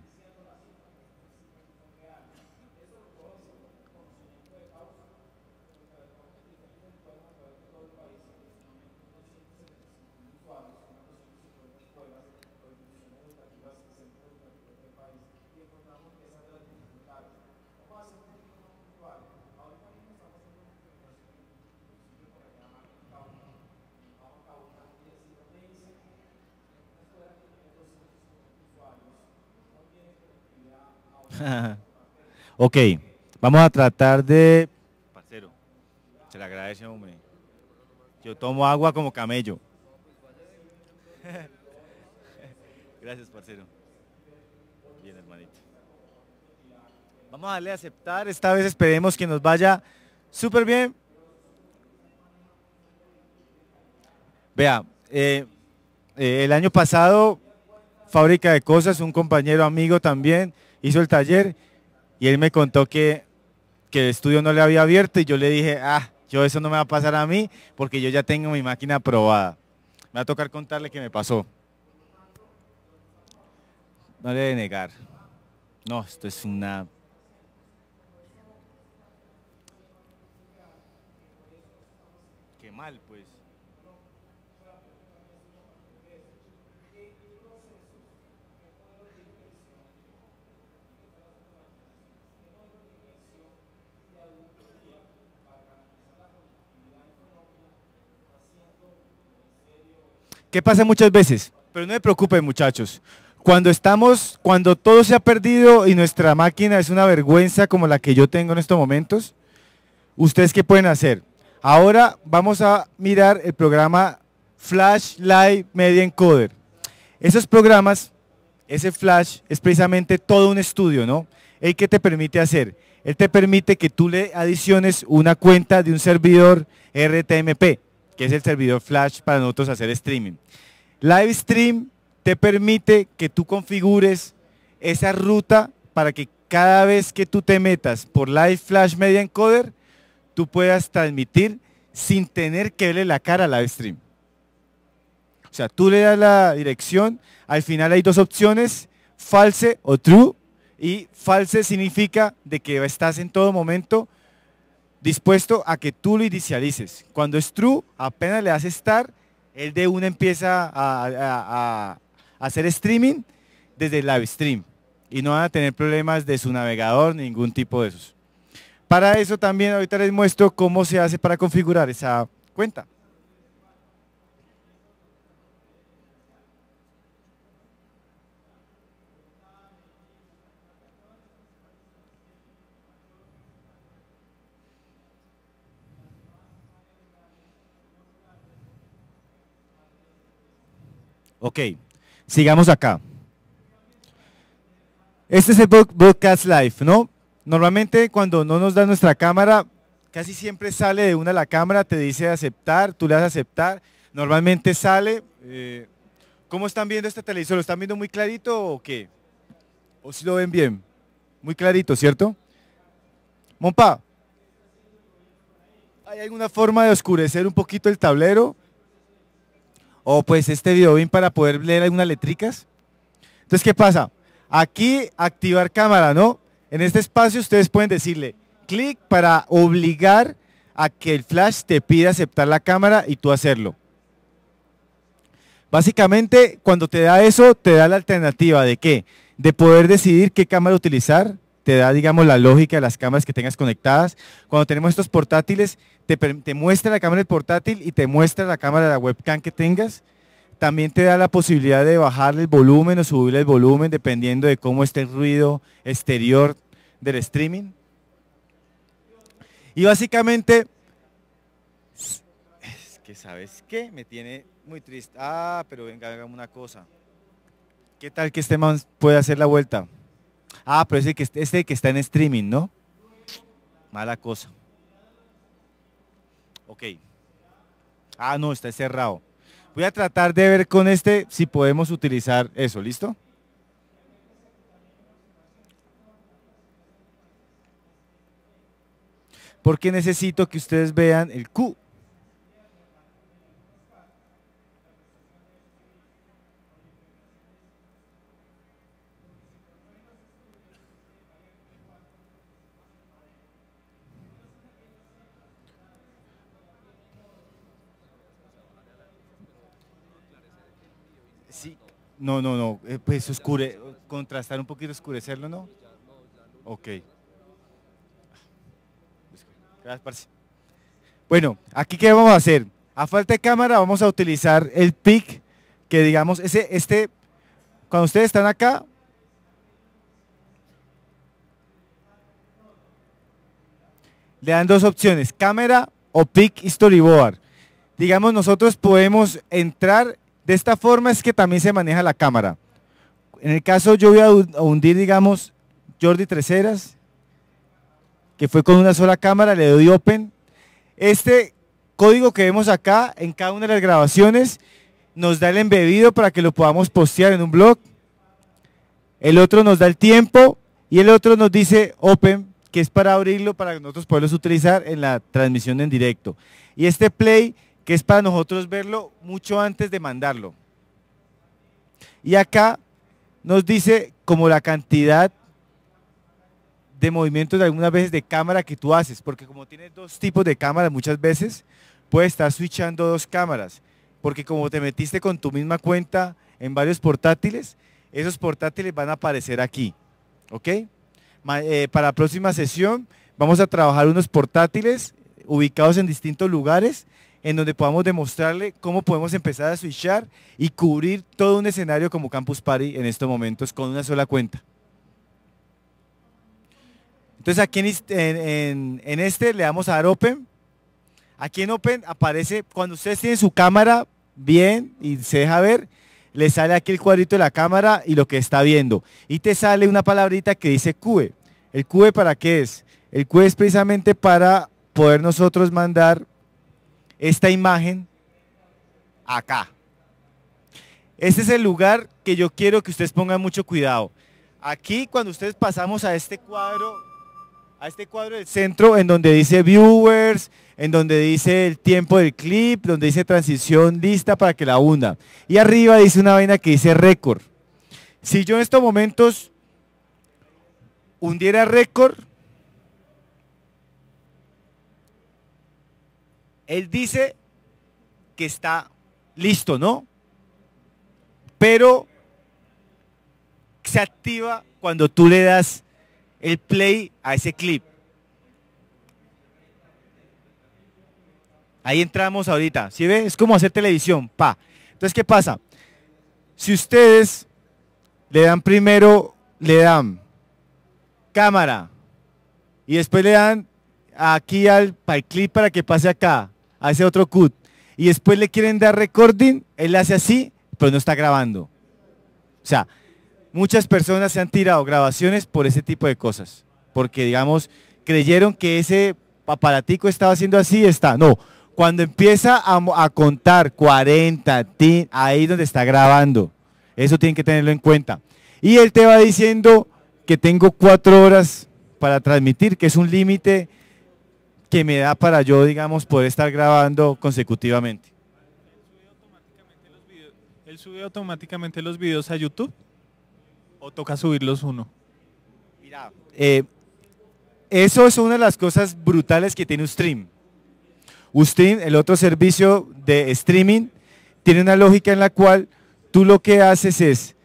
*laughs* ok, vamos a tratar de... Parcero, se le agradece, hombre. Yo tomo agua como camello. *laughs* Gracias, parcero. Bien, hermanito. Vamos a darle a aceptar. Esta vez esperemos que nos vaya súper bien. Vea, eh, eh, el año pasado, Fábrica de Cosas, un compañero amigo también, hizo el taller y él me contó que, que el estudio no le había abierto y yo le dije, ah, yo eso no me va a pasar a mí porque yo ya tengo mi máquina aprobada. Me va a tocar contarle qué me pasó. No le de negar. No, esto es una... Qué mal, pues. ¿Qué pasa muchas veces? Pero no me preocupen muchachos. Cuando estamos, cuando todo se ha perdido y nuestra máquina es una vergüenza como la que yo tengo en estos momentos, ¿ustedes qué pueden hacer? Ahora vamos a mirar el programa Flash Live Media Encoder. Esos programas, ese Flash es precisamente todo un estudio, ¿no? ¿El que te permite hacer? Él te permite que tú le adiciones una cuenta de un servidor RTMP que es el servidor Flash para nosotros hacer streaming. Live Stream te permite que tú configures esa ruta para que cada vez que tú te metas por Live Flash Media Encoder, tú puedas transmitir sin tener que verle la cara al live stream. O sea, tú le das la dirección, al final hay dos opciones, false o true, y false significa de que estás en todo momento dispuesto a que tú lo inicialices. Cuando es true, apenas le hace start, él de una empieza a, hacer streaming desde el live stream y no van a tener problemas de su navegador, ningún tipo de esos. Para eso también ahorita les muestro cómo se hace para configurar esa cuenta. Ok, sigamos acá. Este es el broadcast live, ¿no? Normalmente cuando no nos da nuestra cámara, casi siempre sale de una la cámara, te dice aceptar, tú le das aceptar. Normalmente sale Eh, ¿Cómo están viendo este televisor? ¿Lo están viendo muy clarito o qué? ¿O si lo ven bien? Muy clarito, ¿cierto? Monpa, ¿hay alguna forma de oscurecer un poquito el tablero? O pues este video bien para poder leer algunas letricas. Entonces, ¿qué pasa? Aquí activar cámara, ¿no? En este espacio ustedes pueden decirle clic para obligar a que el flash te pida aceptar la cámara y tú hacerlo. Básicamente, cuando te da eso, te da la alternativa de qué? De poder decidir qué cámara utilizar, te da, digamos, la lógica de las cámaras que tengas conectadas. Cuando tenemos estos portátiles, te, muestra la cámara del portátil y te muestra la cámara de la webcam que tengas. También te da la posibilidad de bajar el volumen o subir el volumen dependiendo de cómo esté el ruido exterior del streaming. Y básicamente, es que sabes qué, me tiene muy triste. Ah, pero venga, hagamos una cosa. ¿Qué tal que este man puede hacer la vuelta? Ah, pero ese que, este que está en streaming, ¿no? Mala cosa. Ok. Ah, no, está cerrado. Voy a tratar de ver con este si podemos utilizar eso, ¿listo? Porque necesito que ustedes vean el Q. No, no, no, eh, pues oscure, contrastar un poquito, oscurecerlo, ¿no? Ok. Gracias, Bueno, aquí qué vamos a hacer. A falta de cámara vamos a utilizar el pic, que digamos, ese, este, cuando ustedes están acá, le dan dos opciones, cámara o pic storyboard. Digamos, nosotros podemos entrar de esta forma es que también se maneja la cámara. En el caso yo voy a hundir, digamos, Jordi Treseras, que fue con una sola cámara, le doy Open. Este código que vemos acá en cada una de las grabaciones nos da el embebido para que lo podamos postear en un blog. El otro nos da el tiempo y el otro nos dice Open, que es para abrirlo para nosotros poderlos utilizar en la transmisión en directo. Y este Play que es para nosotros verlo mucho antes de mandarlo. Y acá nos dice como la cantidad de movimientos de algunas veces de cámara que tú haces, porque como tienes dos tipos de cámaras muchas veces, puedes estar switchando dos cámaras, porque como te metiste con tu misma cuenta en varios portátiles, esos portátiles van a aparecer aquí, ¿ok? Eh, para la próxima sesión vamos a trabajar unos portátiles ubicados en distintos lugares en donde podamos demostrarle cómo podemos empezar a switchar y cubrir todo un escenario como Campus Party en estos momentos con una sola cuenta. Entonces aquí en, este le damos a dar Open. Aquí en Open aparece, cuando ustedes tienen su cámara bien y se deja ver, le sale aquí el cuadrito de la cámara y lo que está viendo. Y te sale una palabrita que dice QE. ¿El QE para qué es? El QE es precisamente para poder nosotros mandar esta imagen acá. Este es el lugar que yo quiero que ustedes pongan mucho cuidado. Aquí cuando ustedes pasamos a este cuadro, a este cuadro del centro en donde dice viewers, en donde dice el tiempo del clip, donde dice transición lista para que la hunda. Y arriba dice una vaina que dice récord. Si yo en estos momentos hundiera récord, Él dice que está listo, ¿no? Pero se activa cuando tú le das el play a ese clip. Ahí entramos ahorita. ¿Sí ve? Es como hacer televisión. Pa. Entonces, ¿qué pasa? Si ustedes le dan primero, le dan cámara y después le dan aquí al, clip para que pase acá a ese otro cut y después le quieren dar recording, él hace así, pero no está grabando. O sea, muchas personas se han tirado grabaciones por ese tipo de cosas, porque digamos, creyeron que ese aparatico estaba haciendo así, está. No, Cuando empieza a, contar 40, tin, ahí donde está grabando. Eso tienen que tenerlo en cuenta. Y él te va diciendo que tengo cuatro horas para transmitir, que es un límite que me da para yo, digamos, poder estar grabando consecutivamente. ¿Él sube automáticamente los videos a YouTube? ¿O toca subirlos uno? Mira, eh, eso es una de las cosas brutales que tiene Ustream. Ustream, el otro servicio de streaming, tiene una lógica en la cual tú lo que haces es,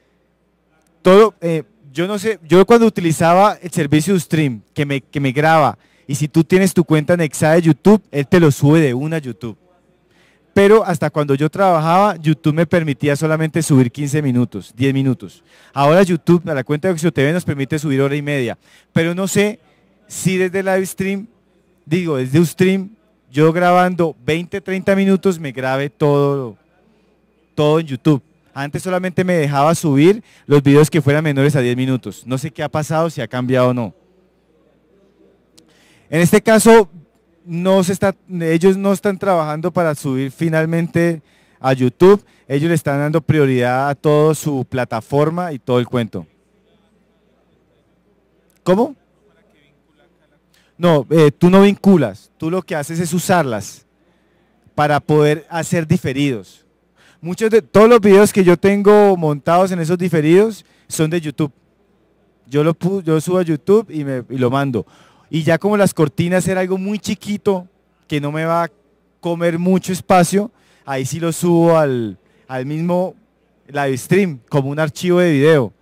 todo, eh, yo no sé, yo cuando utilizaba el servicio Ustream, que me, que me graba, y si tú tienes tu cuenta anexada de YouTube, él te lo sube de una YouTube pero hasta cuando yo trabajaba, YouTube me permitía solamente subir 15 minutos, 10 minutos. Ahora YouTube, a la cuenta de Oxio TV, nos permite subir hora y media. Pero no sé si desde live stream, digo, desde Ustream, yo grabando 20, 30 minutos me grabe todo, todo en YouTube. Antes solamente me dejaba subir los videos que fueran menores a 10 minutos. No sé qué ha pasado, si ha cambiado o no. En este caso, ellos no están trabajando para subir finalmente a YouTube, ellos le están dando prioridad a toda su plataforma y todo el cuento. ¿Cómo? No, eh, tú no vinculas, tú lo que haces es usarlas para poder hacer diferidos. Muchos de todos los videos que yo tengo montados en esos diferidos son de YouTube. Yo lo subo a YouTube y lo mando. Y ya como las cortinas era algo muy chiquito, que no me va a comer mucho espacio, ahí sí lo subo al, mismo live stream, como un archivo de video.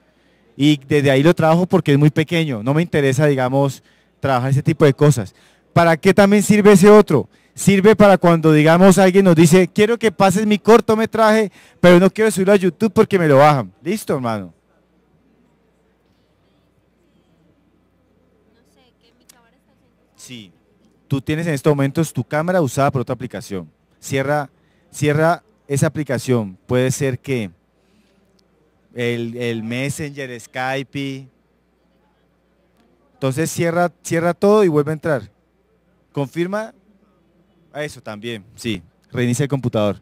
Y desde ahí lo trabajo porque es muy pequeño. No me interesa, digamos, trabajar ese tipo de cosas. ¿Para qué también sirve ese otro? Sirve para cuando, digamos, alguien nos dice, quiero que pases mi cortometraje, pero no quiero subirlo a YouTube porque me lo bajan. Listo, hermano. Sí. Tú tienes en estos momentos tu cámara usada por otra aplicación. Cierra, cierra esa aplicación. Puede ser que el, Messenger, Skype. Entonces cierra, cierra todo y vuelve a entrar. Confirma. Eso también, sí. Reinicia el computador.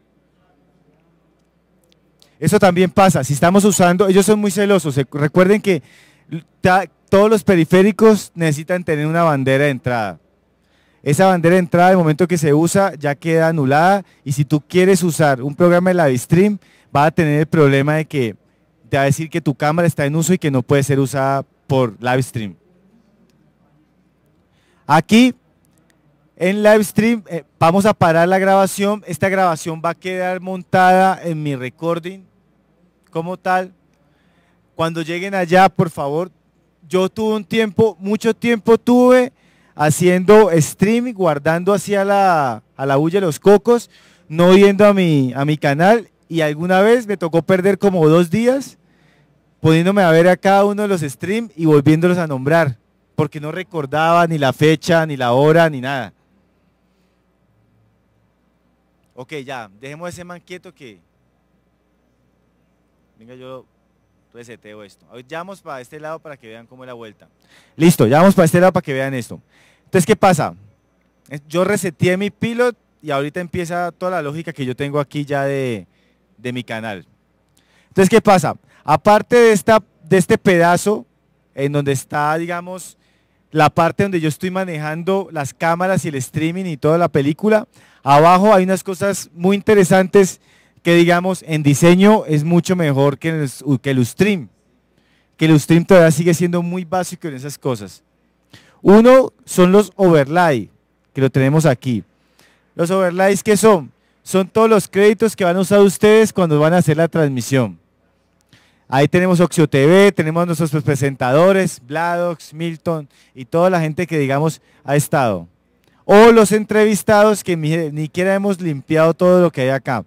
Eso también pasa. Si estamos usando, ellos son muy celosos. Recuerden que todos los periféricos necesitan tener una bandera de entrada. Esa bandera de entrada, el momento que se usa, ya queda anulada. Y si tú quieres usar un programa de live stream, va a tener el problema de que te va a decir que tu cámara está en uso y que no puede ser usada por live stream. Aquí en live stream eh, vamos a parar la grabación. Esta grabación va a quedar montada en mi recording como tal. Cuando lleguen allá, por favor, yo tuve un tiempo, mucho tiempo tuve haciendo streaming, guardando hacia la, a la bulla de los cocos, no yendo a mi, a mi canal y alguna vez me tocó perder como dos días poniéndome a ver a cada uno de los streams y volviéndolos a nombrar, porque no recordaba ni la fecha, ni la hora, ni nada. Ok, ya, dejemos ese man quieto que... Venga, yo reseteo esto. Ya vamos para este lado para que vean cómo es la vuelta. Listo, ya vamos para este lado para que vean esto. Entonces, ¿qué pasa? Yo reseteé mi pilot y ahorita empieza toda la lógica que yo tengo aquí ya de, mi canal. Entonces, ¿qué pasa? Aparte de, esta, de este pedazo en donde está, digamos, la parte donde yo estoy manejando las cámaras y el streaming y toda la película, abajo hay unas cosas muy interesantes que digamos en diseño es mucho mejor que el, que. Que el stream todavía sigue siendo muy básico en esas cosas. Uno son los overlay, que lo tenemos aquí. Los overlays, ¿qué son? Son todos los créditos que van a usar ustedes cuando van a hacer la transmisión. Ahí tenemos Oxio TV, tenemos nuestros presentadores, Bladox, Milton y toda la gente que digamos ha estado. O los entrevistados que ni siquiera hemos limpiado todo lo que hay acá.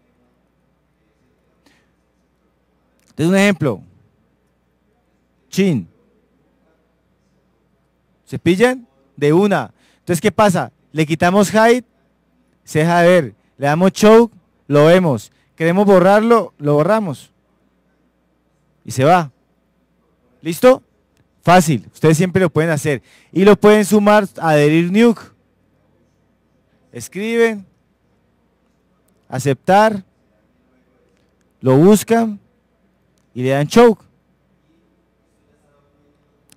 Entonces, un ejemplo. Chin. ¿Se pillan? De una. Entonces, ¿qué pasa? Le quitamos height, se deja de ver. Le damos choke, lo vemos. Queremos borrarlo, lo borramos. Y se va. ¿Listo? Fácil. Ustedes siempre lo pueden hacer. Y lo pueden sumar, adherir nuke. Escriben, aceptar, lo buscan y le dan choke.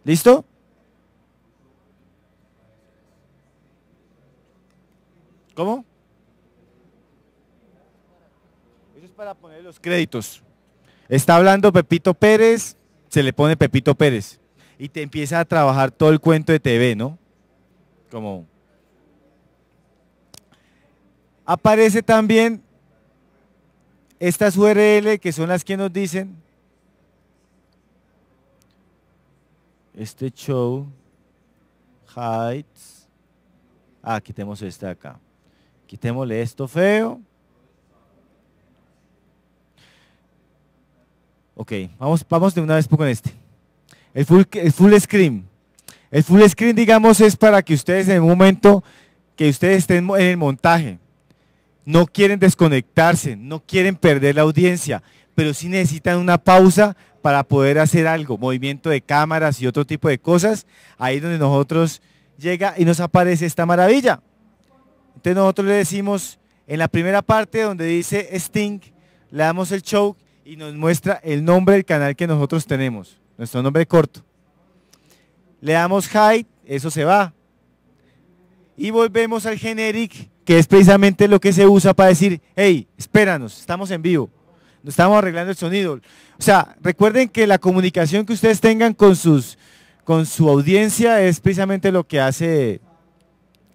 ¿Listo? ¿Cómo? Eso es para poner los créditos. Está hablando Pepito Pérez, se le pone Pepito Pérez. Y te empieza a trabajar todo el cuento de TV, ¿no? Como... Aparece también estas URL que son las que nos dicen este show heights. Ah quitemos este acá. Quitémosle esto feo. Ok vamos vamos de una vez con este. El full, el full screen. El full screen digamos es para que ustedes en el momento que ustedes estén en el montaje no quieren desconectarse, no quieren perder la audiencia, pero sí necesitan una pausa para poder hacer algo, movimiento de cámaras y otro tipo de cosas, ahí es donde nosotros llega y nos aparece esta maravilla. Entonces nosotros le decimos, en la primera parte donde dice Sting, le damos el choke y nos muestra el nombre del canal que nosotros tenemos, nuestro nombre corto. Le damos hide, eso se va. Y volvemos al generic que es precisamente lo que se usa para decir, hey, espéranos, estamos en vivo, estamos arreglando el sonido. O sea, recuerden que la comunicación que ustedes tengan con, sus, con su audiencia es precisamente lo que hace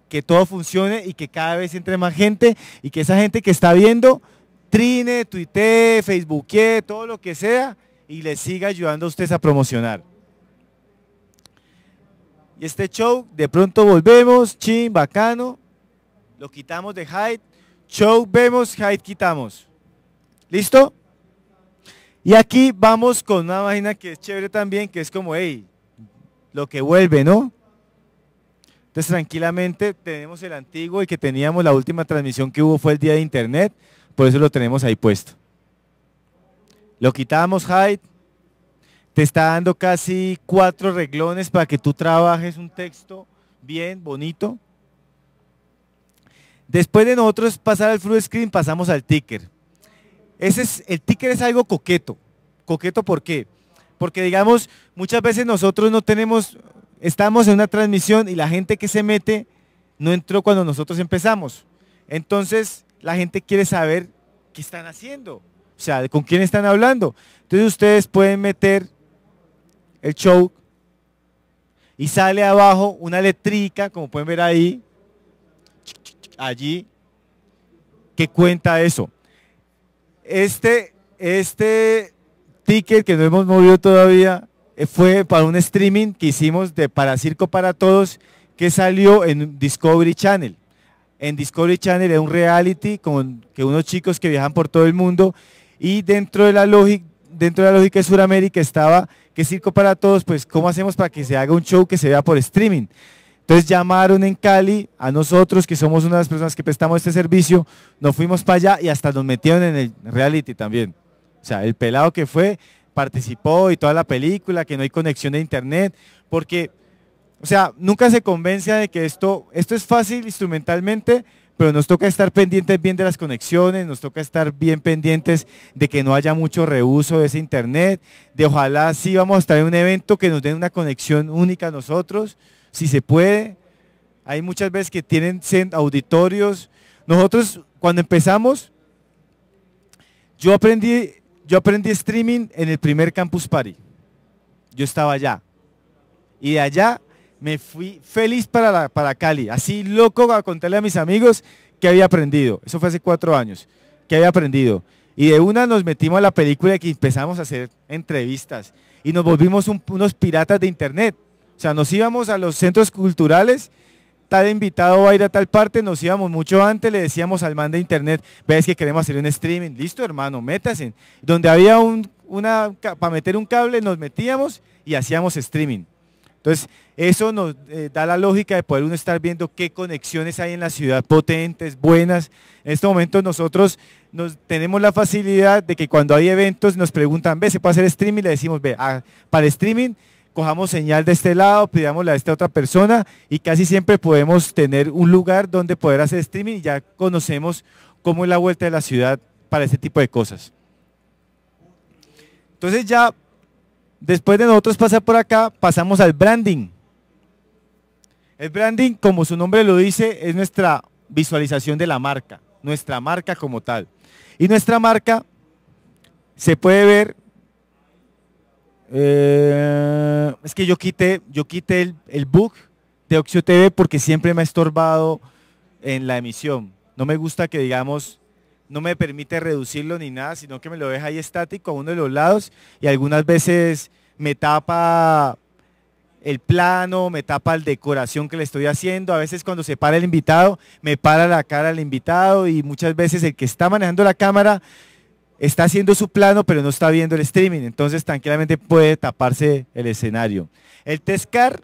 que todo funcione y que cada vez entre más gente y que esa gente que está viendo trine, tuitee, facebookee, todo lo que sea y les siga ayudando a ustedes a promocionar. Y este show, de pronto volvemos, chin, bacano, lo quitamos de height, show vemos, height quitamos. ¿Listo? Y aquí vamos con una página que es chévere también, que es como, hey, lo que vuelve, ¿no? Entonces tranquilamente tenemos el antiguo y que teníamos la última transmisión que hubo fue el día de internet, por eso lo tenemos ahí puesto. Lo quitamos height, te está dando casi cuatro reglones para que tú trabajes un texto bien, bonito. Después de nosotros pasar al full screen, pasamos al ticker. Ese es, el ticker es algo coqueto. ¿Coqueto por qué? Porque digamos, muchas veces nosotros no tenemos, estamos en una transmisión y la gente que se mete no entró cuando nosotros empezamos. Entonces, la gente quiere saber qué están haciendo. O sea, con quién están hablando. Entonces ustedes pueden meter el show y sale abajo una letrica, como pueden ver ahí, allí que cuenta eso. Este, este ticket que no hemos movido todavía eh, fue para un streaming que hicimos de Para Circo para Todos que salió en Discovery Channel. En Discovery Channel es un reality con que unos chicos que viajan por todo el mundo y dentro de la lógica dentro de la lógica de Sudamérica estaba que Circo para Todos, pues cómo hacemos para que se haga un show que se vea por streaming. Entonces llamaron en Cali a nosotros, que somos una de las personas que prestamos este servicio, nos fuimos para allá y hasta nos metieron en el reality también. O sea, el pelado que fue, participó y toda la película, que no hay conexión de internet, porque, o sea, nunca se convence de que esto, esto es fácil instrumentalmente, pero nos toca estar pendientes bien de las conexiones, nos toca estar bien pendientes de que no haya mucho reuso de ese internet, de ojalá sí vamos a estar en un evento que nos den una conexión única a nosotros, si se puede. Hay muchas veces que tienen auditorios. Nosotros cuando empezamos, yo aprendí, yo aprendí streaming en el primer Campus Party. Yo estaba allá. Y de allá me fui feliz para, para Cali, así loco a contarle a mis amigos que había aprendido. Eso fue hace cuatro años, que había aprendido. Y de una nos metimos a la película y empezamos a hacer entrevistas. Y nos volvimos unos piratas de internet. O sea, nos íbamos a los centros culturales, tal invitado va a ir a tal parte, nos íbamos mucho antes, le decíamos al man de internet, ves que queremos hacer un streaming, listo hermano, métase. Donde había un, para meter un cable, nos metíamos y hacíamos streaming. Entonces, eso nos eh, da la lógica de poder uno estar viendo qué conexiones hay en la ciudad potentes, buenas. En este momento nosotros nos, tenemos la facilidad de que cuando hay eventos nos preguntan, ve, ¿se puede hacer streaming? Le decimos, ve, ah, para streaming cojamos señal de este lado, pidámosla a esta otra persona y casi siempre podemos tener un lugar donde poder hacer streaming y ya conocemos cómo es la vuelta de la ciudad para este tipo de cosas. Entonces ya, después de nosotros pasar por acá, pasamos al branding. El branding, como su nombre lo dice, es nuestra visualización de la marca, nuestra marca como tal. Y nuestra marca se puede ver, eh, es que yo quité, yo quité el, el book de Oxio TV porque siempre me ha estorbado en la emisión. No me gusta que digamos, no me permite reducirlo ni nada, sino que me lo deja ahí estático a uno de los lados y algunas veces me tapa el plano, me tapa la decoración que le estoy haciendo. A veces cuando se para el invitado, me para la cara al invitado y muchas veces el que está manejando la cámara está haciendo su plano, pero no está viendo el streaming. Entonces tranquilamente puede taparse el escenario. El Tescar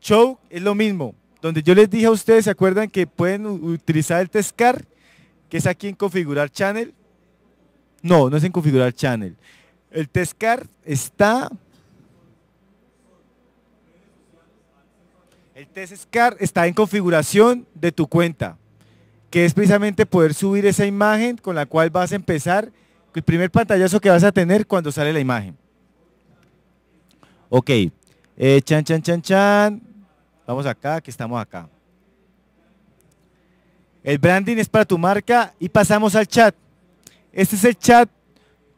Show es lo mismo. Donde yo les dije a ustedes, ¿se acuerdan que pueden utilizar el Tescar? Que es aquí en configurar channel. No, no es en configurar channel. El Tescar está El TestScar está en configuración de tu cuenta, que es precisamente poder subir esa imagen con la cual vas a empezar, el primer pantallazo que vas a tener cuando sale la imagen. Ok, eh, chan, chan, chan, chan. Vamos acá, que estamos acá. El branding es para tu marca y pasamos al chat. Este es el chat.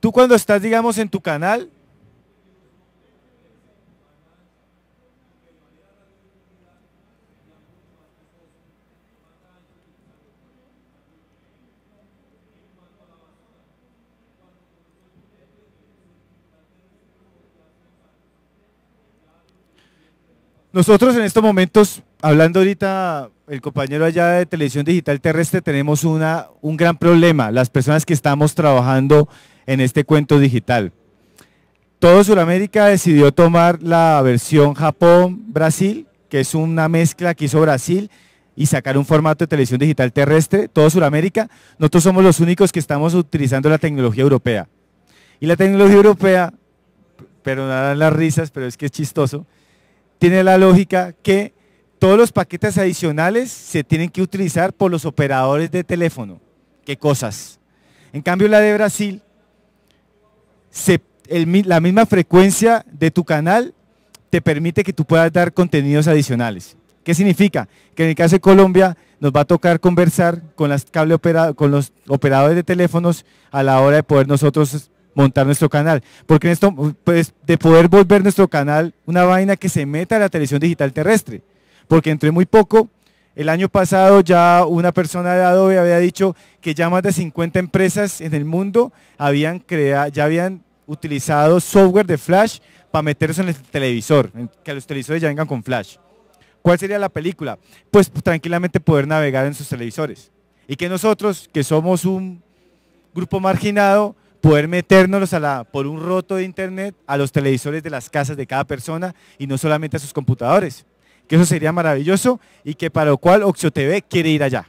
Tú cuando estás, digamos, en tu canal, Nosotros en estos momentos, hablando ahorita el compañero allá de Televisión Digital Terrestre, tenemos una, un gran problema, las personas que estamos trabajando en este cuento digital. Todo Sudamérica decidió tomar la versión Japón-Brasil, que es una mezcla que hizo Brasil, y sacar un formato de televisión digital terrestre, todo Sudamérica. Nosotros somos los únicos que estamos utilizando la tecnología europea. Y la tecnología europea, pero nada las risas, pero es que es chistoso, tiene la lógica que todos los paquetes adicionales se tienen que utilizar por los operadores de teléfono. ¿Qué cosas? En cambio, la de Brasil, la misma frecuencia de tu canal te permite que tú puedas dar contenidos adicionales. ¿Qué significa? Que en el caso de Colombia nos va a tocar conversar con, las cable con los operadores de teléfonos a la hora de poder nosotros montar nuestro canal. Porque esto, pues, de poder volver nuestro canal una vaina que se meta a la televisión digital terrestre. Porque entre muy poco, el año pasado ya una persona de Adobe había dicho que ya más de 50 empresas en el mundo habían creado, ya habían utilizado software de Flash para meterse en el televisor, que los televisores ya vengan con Flash. ¿Cuál sería la película? Pues tranquilamente poder navegar en sus televisores. Y que nosotros, que somos un grupo marginado, poder metérnoslos a la, por un roto de internet a los televisores de las casas de cada persona y no solamente a sus computadores. Que eso sería maravilloso y que para lo cual Oxio TV quiere ir allá.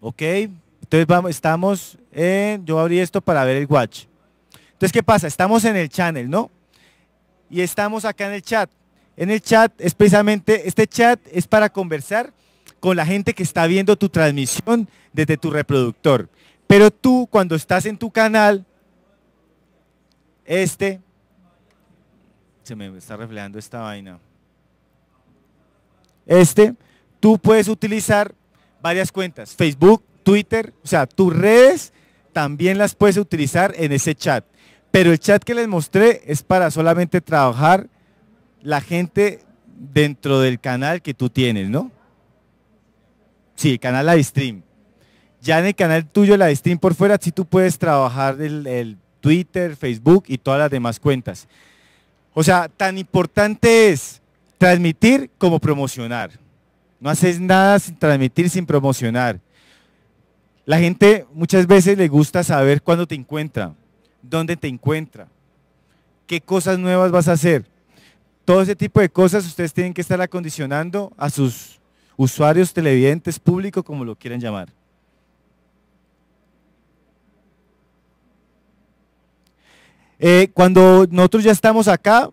Ok, entonces vamos, estamos en, yo abrí esto para ver el watch. Entonces, ¿qué pasa? Estamos en el channel, ¿no? Y estamos acá en el chat. En el chat es precisamente, este chat es para conversar con la gente que está viendo tu transmisión desde tu reproductor. Pero tú cuando estás en tu canal, este, se me está reflejando esta vaina. Este, tú puedes utilizar varias cuentas, Facebook, Twitter, o sea, tus redes también las puedes utilizar en ese chat. Pero el chat que les mostré es para solamente trabajar la gente dentro del canal que tú tienes, ¿no? Sí, canal live stream. Ya en el canal tuyo live stream por fuera, sí tú puedes trabajar el, Twitter, Facebook y todas las demás cuentas. O sea, tan importante es transmitir como promocionar. No haces nada sin transmitir, sin promocionar. La gente muchas veces le gusta saber cuándo te encuentra, dónde te encuentra, qué cosas nuevas vas a hacer. Todo ese tipo de cosas ustedes tienen que estar acondicionando a sus usuarios, televidentes, público, como lo quieran llamar. Eh, cuando nosotros ya estamos acá,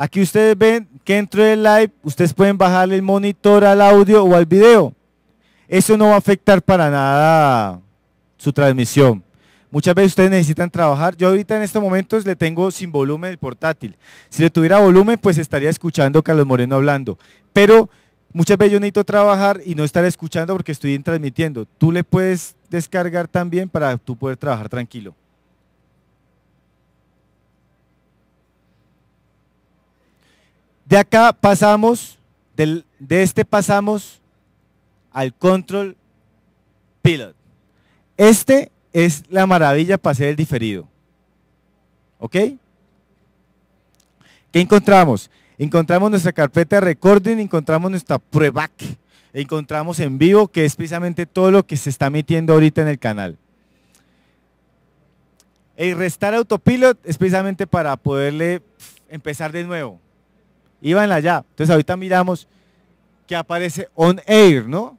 Aquí ustedes ven que dentro del live ustedes pueden bajarle el monitor al audio o al video. Eso no va a afectar para nada su transmisión. Muchas veces ustedes necesitan trabajar. Yo ahorita en estos momentos le tengo sin volumen el portátil. Si le tuviera volumen, pues estaría escuchando Carlos Moreno hablando. Pero muchas veces yo necesito trabajar y no estar escuchando porque estoy transmitiendo. Tú le puedes descargar también para tú poder trabajar tranquilo. De acá pasamos, de este pasamos al control pilot. Este es la maravilla para hacer el diferido. ¿Ok? ¿Qué encontramos? Encontramos nuestra carpeta de recording, encontramos nuestra prueba, encontramos en vivo, que es precisamente todo lo que se está metiendo ahorita en el canal. El restar autopilot es precisamente para poderle empezar de nuevo. Iban allá. Entonces ahorita miramos que aparece on air, ¿no?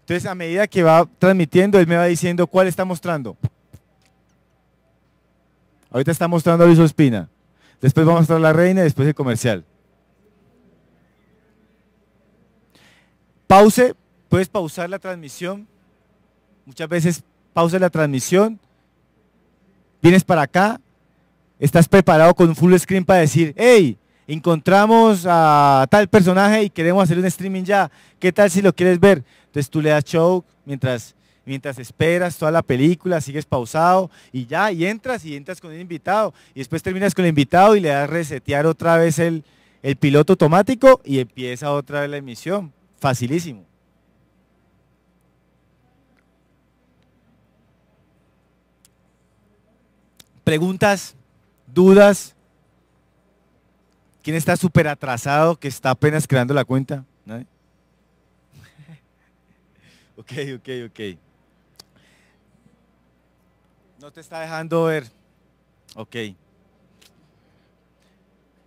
Entonces, a medida que va transmitiendo, él me va diciendo cuál está mostrando. Ahorita está mostrando Luis Espina. Después va a mostrar la reina y después el comercial. Pause, puedes pausar la transmisión. Muchas veces pausa la transmisión. Vienes para acá, estás preparado con un full screen para decir, hey, encontramos a tal personaje y queremos hacer un streaming ya. ¿Qué tal si lo quieres ver? Entonces tú le das show mientras, mientras esperas toda la película, sigues pausado y ya, y entras y entras con el invitado. Y después terminas con el invitado y le das resetear otra vez el, el piloto automático y empieza otra vez la emisión. Facilísimo. Preguntas, dudas. ¿Quién está súper atrasado que está apenas creando la cuenta? ¿Nadie? *laughs* ok, ok, ok. No te está dejando ver. Ok.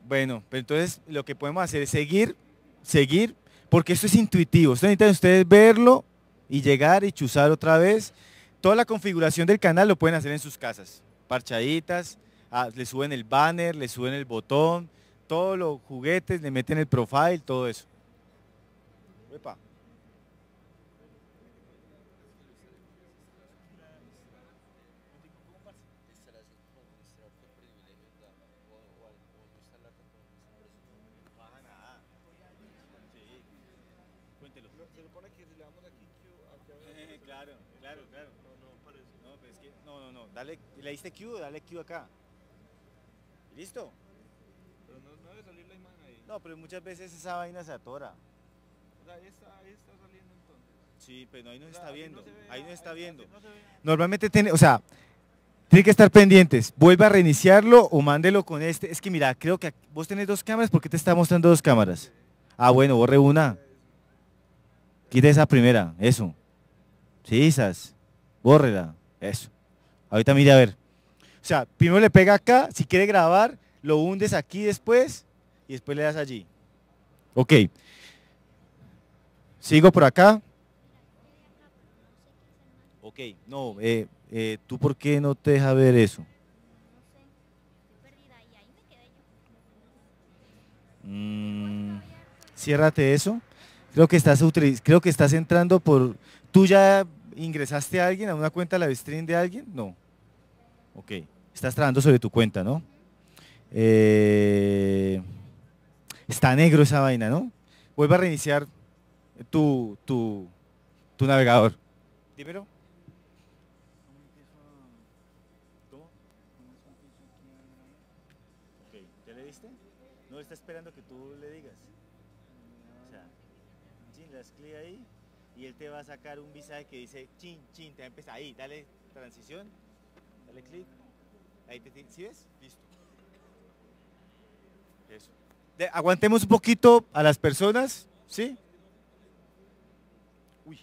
Bueno, pero entonces lo que podemos hacer es seguir, seguir, porque esto es intuitivo. Esto necesitan ustedes verlo y llegar y chuzar otra vez. Toda la configuración del canal lo pueden hacer en sus casas. Parchaditas, ah, le suben el banner, le suben el botón, todos los juguetes, le meten el profile, todo eso. Epa. Claro, claro, claro. No, pero es que, no, no, no. Dale, le diste Q, dale Q acá. ¿Listo? Pero no, no debe salir la imagen ahí. No, pero muchas veces esa vaina se atora. O sea, ahí está, ahí está saliendo entonces. Sí, pero ahí no O se sea, está ahí viendo. ve, Ahí no ah, está ahí viendo. no. Normalmente tiene, o sea, tiene que estar pendientes. Vuelve a reiniciarlo o mándelo con este. Es que mira, creo que vos tenés dos cámaras. ¿Por qué te está mostrando dos cámaras? Ah, bueno, borre una. Quita esa primera, eso. Sí, esas. Bórrela, eso. Ahorita mire a ver. O sea, primero le pega acá, si quiere grabar, lo hundes aquí después y después le das allí. Ok. Sigo por acá. Ok, no, eh, eh, ¿tú por qué no te deja ver eso? Mm, ciérrate eso. Creo que estás creo que estás entrando por. ¿Tú ya ingresaste a alguien a una cuenta live stream de alguien? No. Ok. Estás trabajando sobre tu cuenta, ¿no? Eh, está negro esa vaina, ¿no? Vuelve a reiniciar tu, tu, tu navegador. Dímelo. Va a sacar un visaje que dice chin, chin, te va a ahí, dale transición, dale clic, ahí te, ¿sí ves? Listo. Eso. Aguantemos un poquito a las personas, ¿sí? Uy.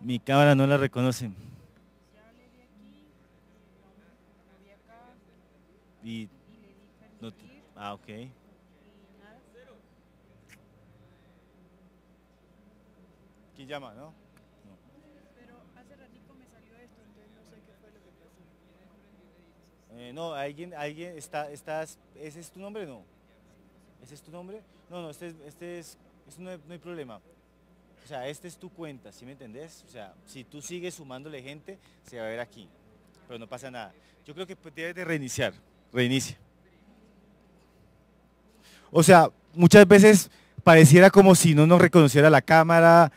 Mi cámara no la reconoce. Y no ah, ok. ¿Quién llama, no? Pero hace ratico me salió esto, entonces no sé qué fue lo que pasó. Eh, no, alguien, alguien, está, estás, ¿ese es tu nombre no? ¿Ese es tu nombre? No, no, este es, este es, no, hay, no hay problema. O sea, esta es tu cuenta, ¿sí me entendés? O sea, si tú sigues sumándole gente, se va a ver aquí, pero no pasa nada. Yo creo que pues, debes de reiniciar, reinicia. O sea, muchas veces pareciera como si no nos reconociera la cámara.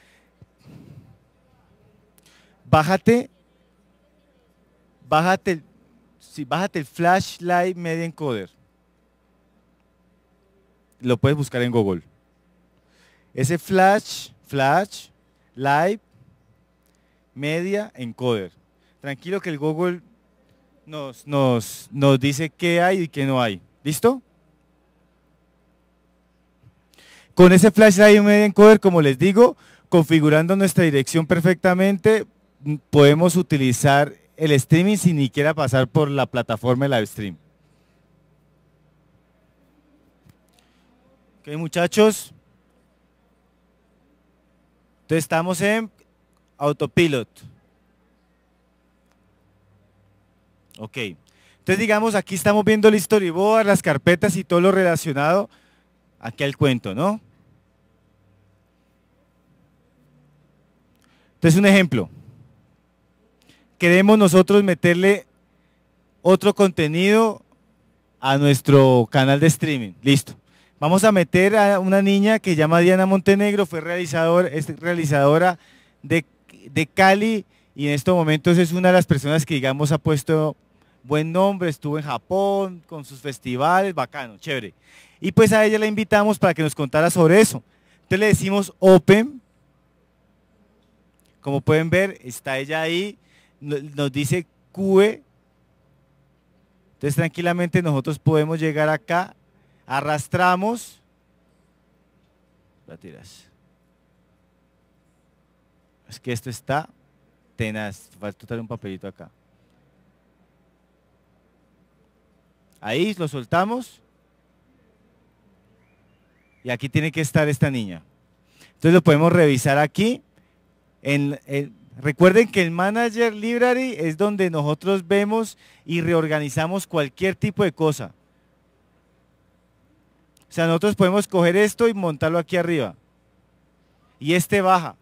Bájate, bájate, sí, bájate el Flashlight Media Encoder. Lo puedes buscar en Google. Ese Flash, Flash, Live, Media Encoder. Tranquilo que el Google nos, nos, nos dice qué hay y qué no hay. ¿Listo? Con ese flashlight media encoder, como les digo, configurando nuestra dirección perfectamente, podemos utilizar el streaming sin ni siquiera pasar por la plataforma de live stream. Ok, muchachos. Entonces estamos en autopilot. Ok. Entonces digamos, aquí estamos viendo el storyboard, las carpetas y todo lo relacionado aquí al cuento, ¿no? Entonces, un ejemplo. Queremos nosotros meterle otro contenido a nuestro canal de streaming. Listo. Vamos a meter a una niña que se llama Diana Montenegro, fue realizadora de, de Cali y en estos momentos es una de las personas que digamos ha puesto buen nombre, estuvo en Japón con sus festivales, bacano, chévere. Y pues a ella la invitamos para que nos contara sobre eso. Entonces le decimos Open como pueden ver, está ella ahí, nos dice QE. Entonces tranquilamente nosotros podemos llegar acá, arrastramos, la tiras. Es que esto está tenaz, falta un papelito acá. Ahí lo soltamos. Y aquí tiene que estar esta niña. Entonces lo podemos revisar aquí recuerden que el Manager Library es donde nosotros vemos y reorganizamos cualquier tipo de cosa. O sea, nosotros podemos coger esto y montarlo aquí arriba. Y este baja.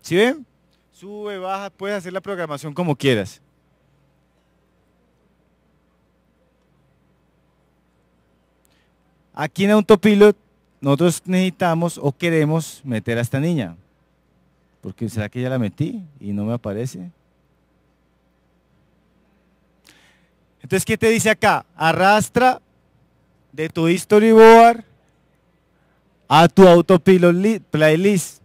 ¿Sí ven? Sube, baja, puedes hacer la programación como quieras. Aquí en Autopilot nosotros necesitamos o queremos meter a esta niña. Porque será que ya la metí y no me aparece. Entonces, ¿qué te dice acá? Arrastra de tu storyboard a tu autopilot playlist.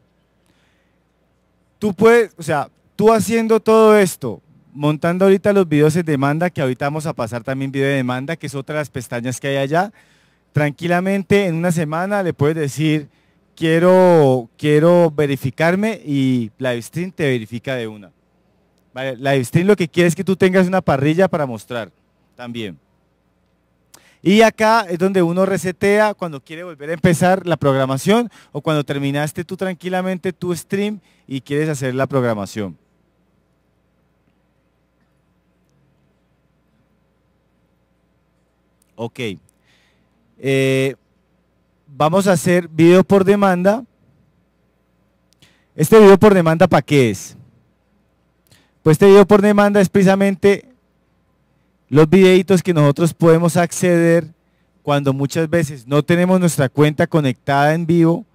Tú puedes, o sea, tú haciendo todo esto, montando ahorita los videos de demanda, que ahorita vamos a pasar también video de demanda, que es otra de las pestañas que hay allá, tranquilamente en una semana le puedes decir, quiero, quiero verificarme y LiveStream te verifica de una. Vale, LiveStream lo que quiere es que tú tengas una parrilla para mostrar también. Y acá es donde uno resetea cuando quiere volver a empezar la programación o cuando terminaste tú tranquilamente tu stream y quieres hacer la programación. Ok. Eh, vamos a hacer video por demanda. ¿Este video por demanda para qué es? Pues este video por demanda es precisamente los videitos que nosotros podemos acceder cuando muchas veces no tenemos nuestra cuenta conectada en vivo,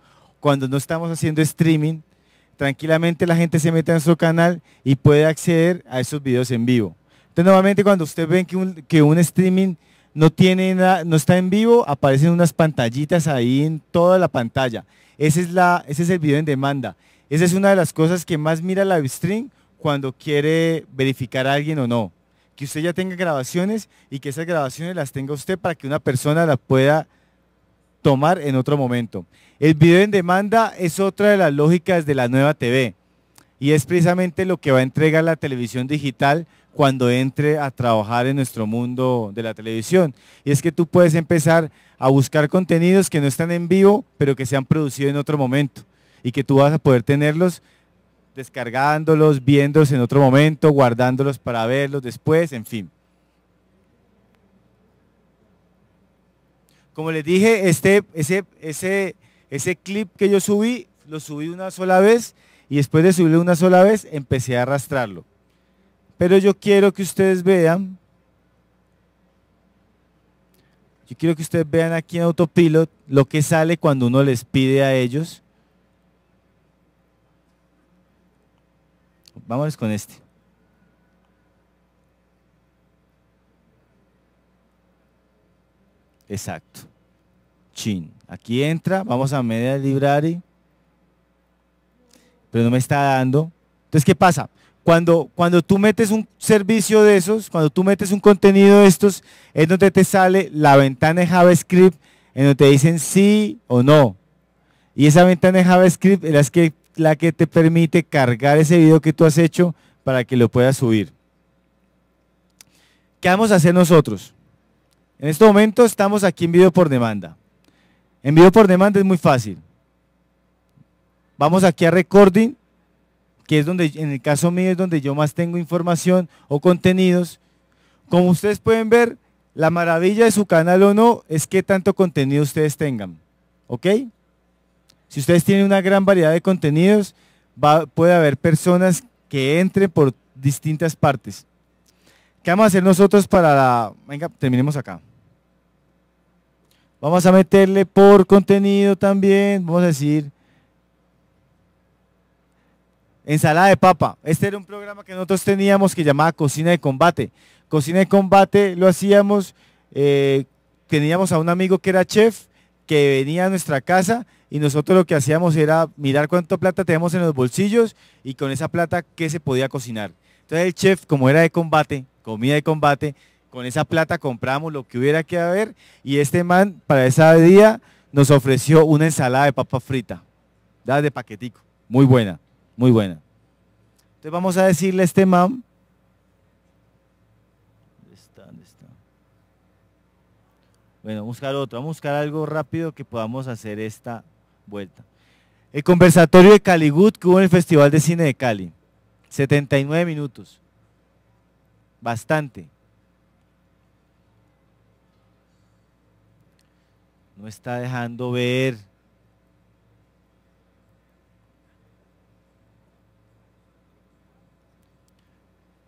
cuando no estamos haciendo streaming, tranquilamente la gente se mete a nuestro canal y puede acceder a esos videos en vivo. Entonces, normalmente cuando ustedes ven que un, que un streaming no tiene nada, no está en vivo, aparecen unas pantallitas ahí en toda la pantalla. Ese es, el video en demanda. Esa es una de las cosas que más mira la stream cuando quiere verificar a alguien o no. Que usted ya tenga grabaciones y que esas grabaciones las tenga usted para que una persona las pueda tomar en otro momento. El video en demanda es otra de las lógicas de la nueva TV y es precisamente lo que va a entregar la televisión digital cuando entre a trabajar en nuestro mundo de la televisión. Y es que tú puedes empezar a buscar contenidos que no están en vivo, pero que se han producido en otro momento y que tú vas a poder tenerlos descargándolos, viéndolos en otro momento, guardándolos para verlos después, en fin. Como les dije, este, ese, ese, ese clip que yo subí, lo subí una sola vez y después de subirlo una sola vez empecé a arrastrarlo. Pero yo quiero que ustedes vean, yo quiero que ustedes vean aquí en Autopilot lo que sale cuando uno les pide a ellos. Vámonos con este. Exacto. Chin. Aquí entra, vamos a media library. Pero no me está dando. Entonces, ¿qué pasa? Cuando, cuando tú metes un servicio de esos, cuando tú metes un contenido de estos, es donde te sale la ventana de JavaScript en donde te dicen sí o no. Y esa ventana de JavaScript es la que, la que te permite cargar ese video que tú has hecho para que lo puedas subir. ¿Qué vamos a hacer nosotros? En este momento estamos aquí en video por demanda. En video por demanda es muy fácil. Vamos aquí a recording, que es donde, en el caso mío, es donde yo más tengo información o contenidos. Como ustedes pueden ver, la maravilla de su canal o no es que tanto contenido ustedes tengan. ¿Ok? Si ustedes tienen una gran variedad de contenidos, puede haber personas que entren por distintas partes. ¿Qué vamos a hacer nosotros para la... Venga, terminemos acá. Vamos a meterle por contenido también, vamos a decir, ensalada de papa. Este era un programa que nosotros teníamos que llamaba Cocina de Combate. Cocina de Combate lo hacíamos, eh, teníamos a un amigo que era chef, que venía a nuestra casa y nosotros lo que hacíamos era mirar cuánta plata teníamos en los bolsillos y con esa plata qué se podía cocinar. Entonces el chef, como era de combate, comida de combate, con esa plata compramos lo que hubiera que haber y este man para ese día nos ofreció una ensalada de papa frita, de paquetico, muy buena, muy buena. Entonces vamos a decirle a este man, ¿dónde está? ¿Dónde está? Bueno, vamos a buscar otro, vamos a buscar algo rápido que podamos hacer esta vuelta. El conversatorio de Caligut que hubo en el Festival de Cine de Cali. 79 minutos. Bastante. No está dejando ver.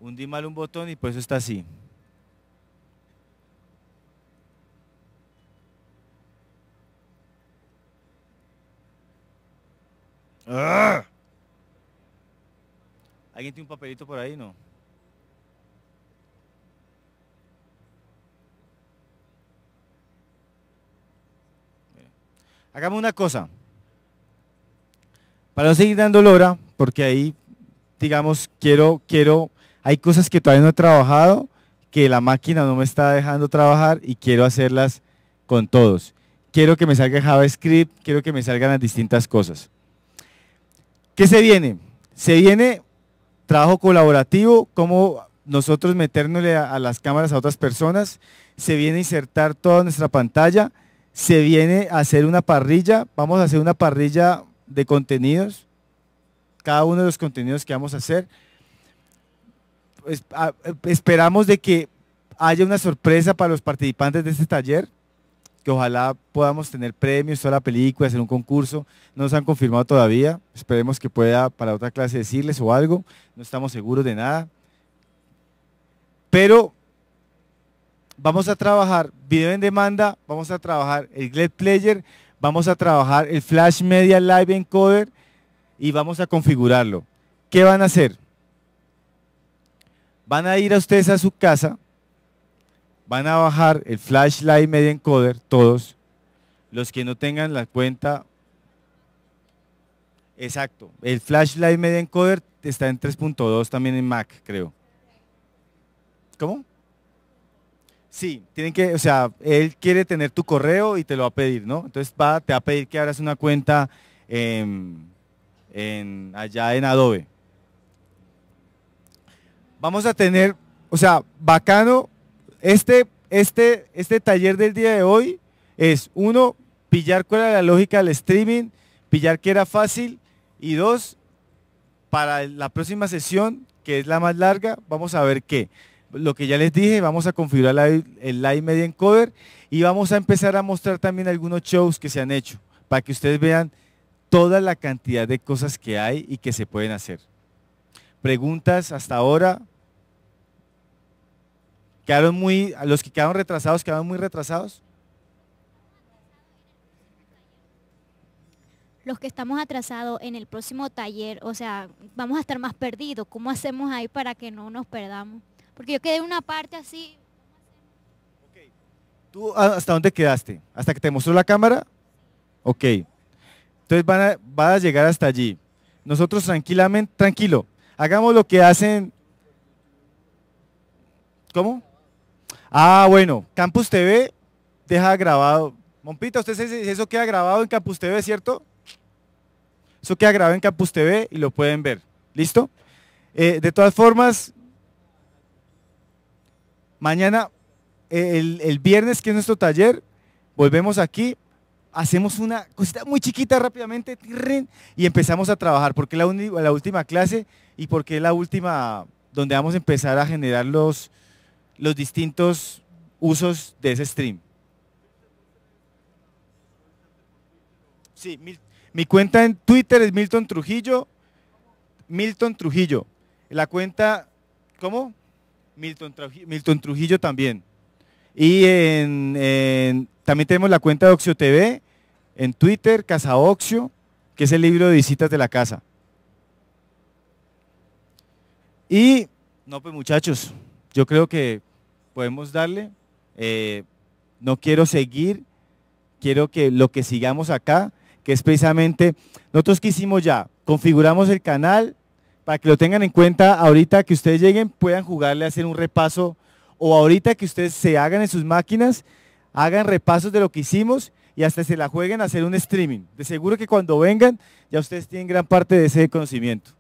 Hundí mal un botón y por eso está así. ¡Ah! ¿Alguien tiene un papelito por ahí? No. Hagamos una cosa. Para no seguir dando lora, porque ahí, digamos, quiero, quiero, hay cosas que todavía no he trabajado, que la máquina no me está dejando trabajar y quiero hacerlas con todos. Quiero que me salga JavaScript, quiero que me salgan las distintas cosas. ¿Qué se viene? Se viene trabajo colaborativo, cómo nosotros metérnosle a, las cámaras a otras personas, se viene a insertar toda nuestra pantalla, se viene a hacer una parrilla, vamos a hacer una parrilla de contenidos, cada uno de los contenidos que vamos a hacer. Esperamos de que haya una sorpresa para los participantes de este taller, que ojalá podamos tener premios, toda la película, hacer un concurso. No nos han confirmado todavía. Esperemos que pueda para otra clase decirles o algo. No estamos seguros de nada. Pero vamos a trabajar video en demanda, vamos a trabajar el GLED Player, vamos a trabajar el Flash Media Live Encoder y vamos a configurarlo. ¿Qué van a hacer? Van a ir a ustedes a su casa, van a bajar el Flashlight Media Encoder, todos, los que no tengan la cuenta. Exacto, el Flashlight Media Encoder está en 3.2 también en Mac, creo. ¿Cómo? Sí, tienen que, o sea, él quiere tener tu correo y te lo va a pedir, ¿no? Entonces va, te va a pedir que abras una cuenta en, allá en Adobe. Vamos a tener, o sea, bacano este, este, este taller del día de hoy es, uno, pillar cuál era la lógica del streaming, pillar que era fácil, y dos, para la próxima sesión, que es la más larga, vamos a ver qué. Lo que ya les dije, vamos a configurar el Live Media Encoder y vamos a empezar a mostrar también algunos shows que se han hecho para que ustedes vean toda la cantidad de cosas que hay y que se pueden hacer. Preguntas hasta ahora. Quedaron muy, los que quedaron retrasados, quedaron muy retrasados. Los que estamos atrasados en el próximo taller, o sea, vamos a estar más perdidos. ¿Cómo hacemos ahí para que no nos perdamos? Porque yo quedé en una parte así. ¿Tú hasta dónde quedaste? ¿Hasta que te mostró la cámara? Ok. Entonces van a, van a llegar hasta allí. Nosotros tranquilamente, tranquilo, hagamos lo que hacen. ¿Cómo? Ah, bueno, Campus TV deja grabado. Mompita, usted eso queda grabado en Campus TV, ¿cierto? Eso queda grabado en Campus TV y lo pueden ver. ¿Listo? Eh, de todas formas, mañana, el, el viernes, que es nuestro taller, volvemos aquí hacemos una cosita muy chiquita rápidamente y empezamos a trabajar, porque es la, la última clase y porque es la última donde vamos a empezar a generar los, los distintos usos de ese stream. Sí, mi, cuenta en Twitter es Milton Trujillo. Milton Trujillo. La cuenta, ¿cómo? Milton Trujillo, Milton Trujillo también. Y también tenemos la cuenta de Oxio TV en Twitter, Casa Oxio, que es el libro de visitas de la casa. Y, no, pues muchachos, yo creo que podemos darle. Eh, no quiero seguir, quiero que lo que sigamos acá, que es precisamente, nosotros que hicimos ya, configuramos el canal para que lo tengan en cuenta ahorita que ustedes lleguen, puedan jugarle, hacer un repaso, o ahorita que ustedes se hagan en sus máquinas, hagan repasos de lo que hicimos y hasta se la jueguen a hacer un streaming. De seguro que cuando vengan ya ustedes tienen gran parte de ese conocimiento.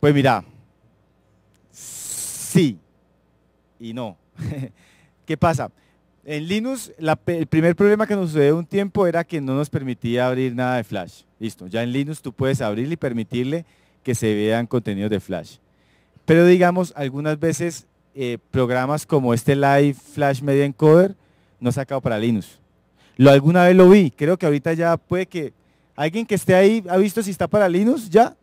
Pues mira, sí y no. *laughs* ¿Qué pasa? En Linux, el primer problema que nos sucedió un tiempo era que no nos permitía abrir nada de Flash. Listo, ya en Linux tú puedes abrir y permitirle que se vean contenidos de Flash. Pero digamos, algunas veces eh, programas como este Live Flash Media Encoder no sacado para Linux. Lo alguna vez lo vi, creo que ahorita ya puede que alguien que esté ahí ha visto si está para Linux ya.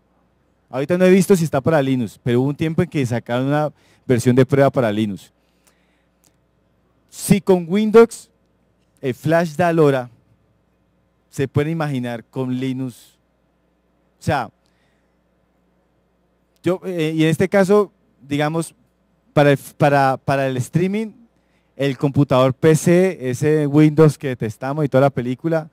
Ahorita no he visto si está para Linux, pero hubo un tiempo en que sacaron una versión de prueba para Linux. Si con Windows el Flash da lora, se puede imaginar con Linux. O sea, yo, eh, y en este caso, digamos, para para, para el streaming el computador PC, ese Windows que testamos y toda la película,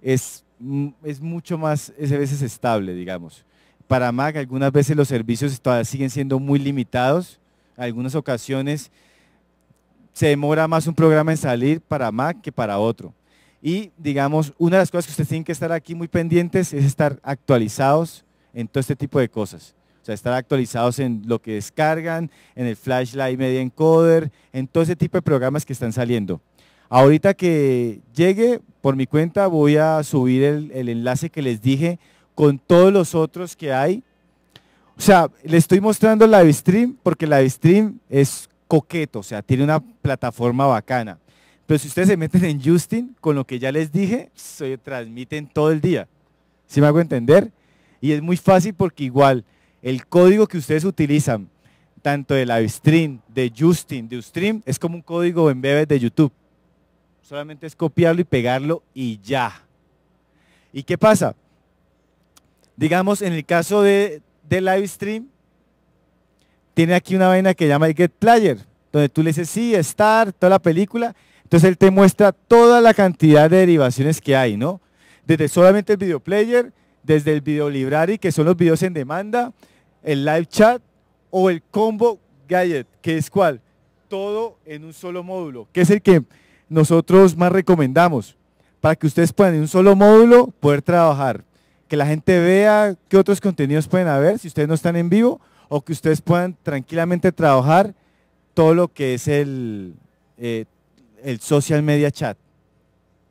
es, mm, es mucho más, es a veces estable, digamos. Para Mac algunas veces los servicios todavía siguen siendo muy limitados. En algunas ocasiones se demora más un programa en salir para Mac que para otro. Y digamos, una de las cosas que ustedes tienen que estar aquí muy pendientes es estar actualizados en todo este tipo de cosas. O sea, estar actualizados en lo que descargan, en el Flashlight Media Encoder, en todo ese tipo de programas que están saliendo. Ahorita que llegue, por mi cuenta, voy a subir el, enlace que les dije con todos los otros que hay. O sea, le estoy mostrando live stream porque live stream es coqueto, o sea, tiene una plataforma bacana. Pero si ustedes se meten en Justin, con lo que ya les dije, se transmiten todo el día. ¿Sí me hago entender? Y es muy fácil porque igual el código que ustedes utilizan, tanto de LiveStream, de Justin, de Ustream, es como un código en bebé de YouTube. Solamente es copiarlo y pegarlo y ya. ¿Y qué pasa? Digamos, en el caso de, de Livestream, tiene aquí una vaina que llama el Get Player, donde tú le dices sí, Start, toda la película. Entonces él te muestra toda la cantidad de derivaciones que hay, ¿no? Desde solamente el video player, desde el video library, que son los videos en demanda, el live chat o el combo gadget, que es cuál? Todo en un solo módulo, que es el que nosotros más recomendamos, para que ustedes puedan en un solo módulo poder trabajar, que la gente vea qué otros contenidos pueden haber si ustedes no están en vivo, o que ustedes puedan tranquilamente trabajar todo lo que es el, eh, el social media chat.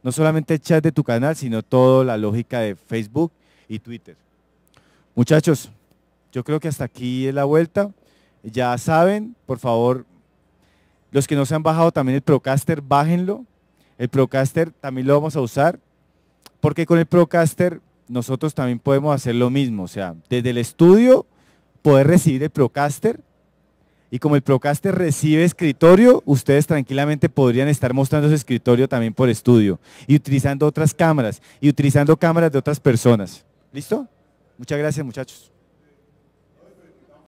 No solamente el chat de tu canal, sino toda la lógica de Facebook y Twitter. Muchachos, yo creo que hasta aquí es la vuelta. Ya saben, por favor, los que no se han bajado también el Procaster, bájenlo. El Procaster también lo vamos a usar, porque con el Procaster nosotros también podemos hacer lo mismo. O sea, desde el estudio poder recibir el Procaster y como el Procaster recibe escritorio, ustedes tranquilamente podrían estar mostrando ese escritorio también por estudio y utilizando otras cámaras y utilizando cámaras de otras personas. ¿Listo? Muchas gracias muchachos.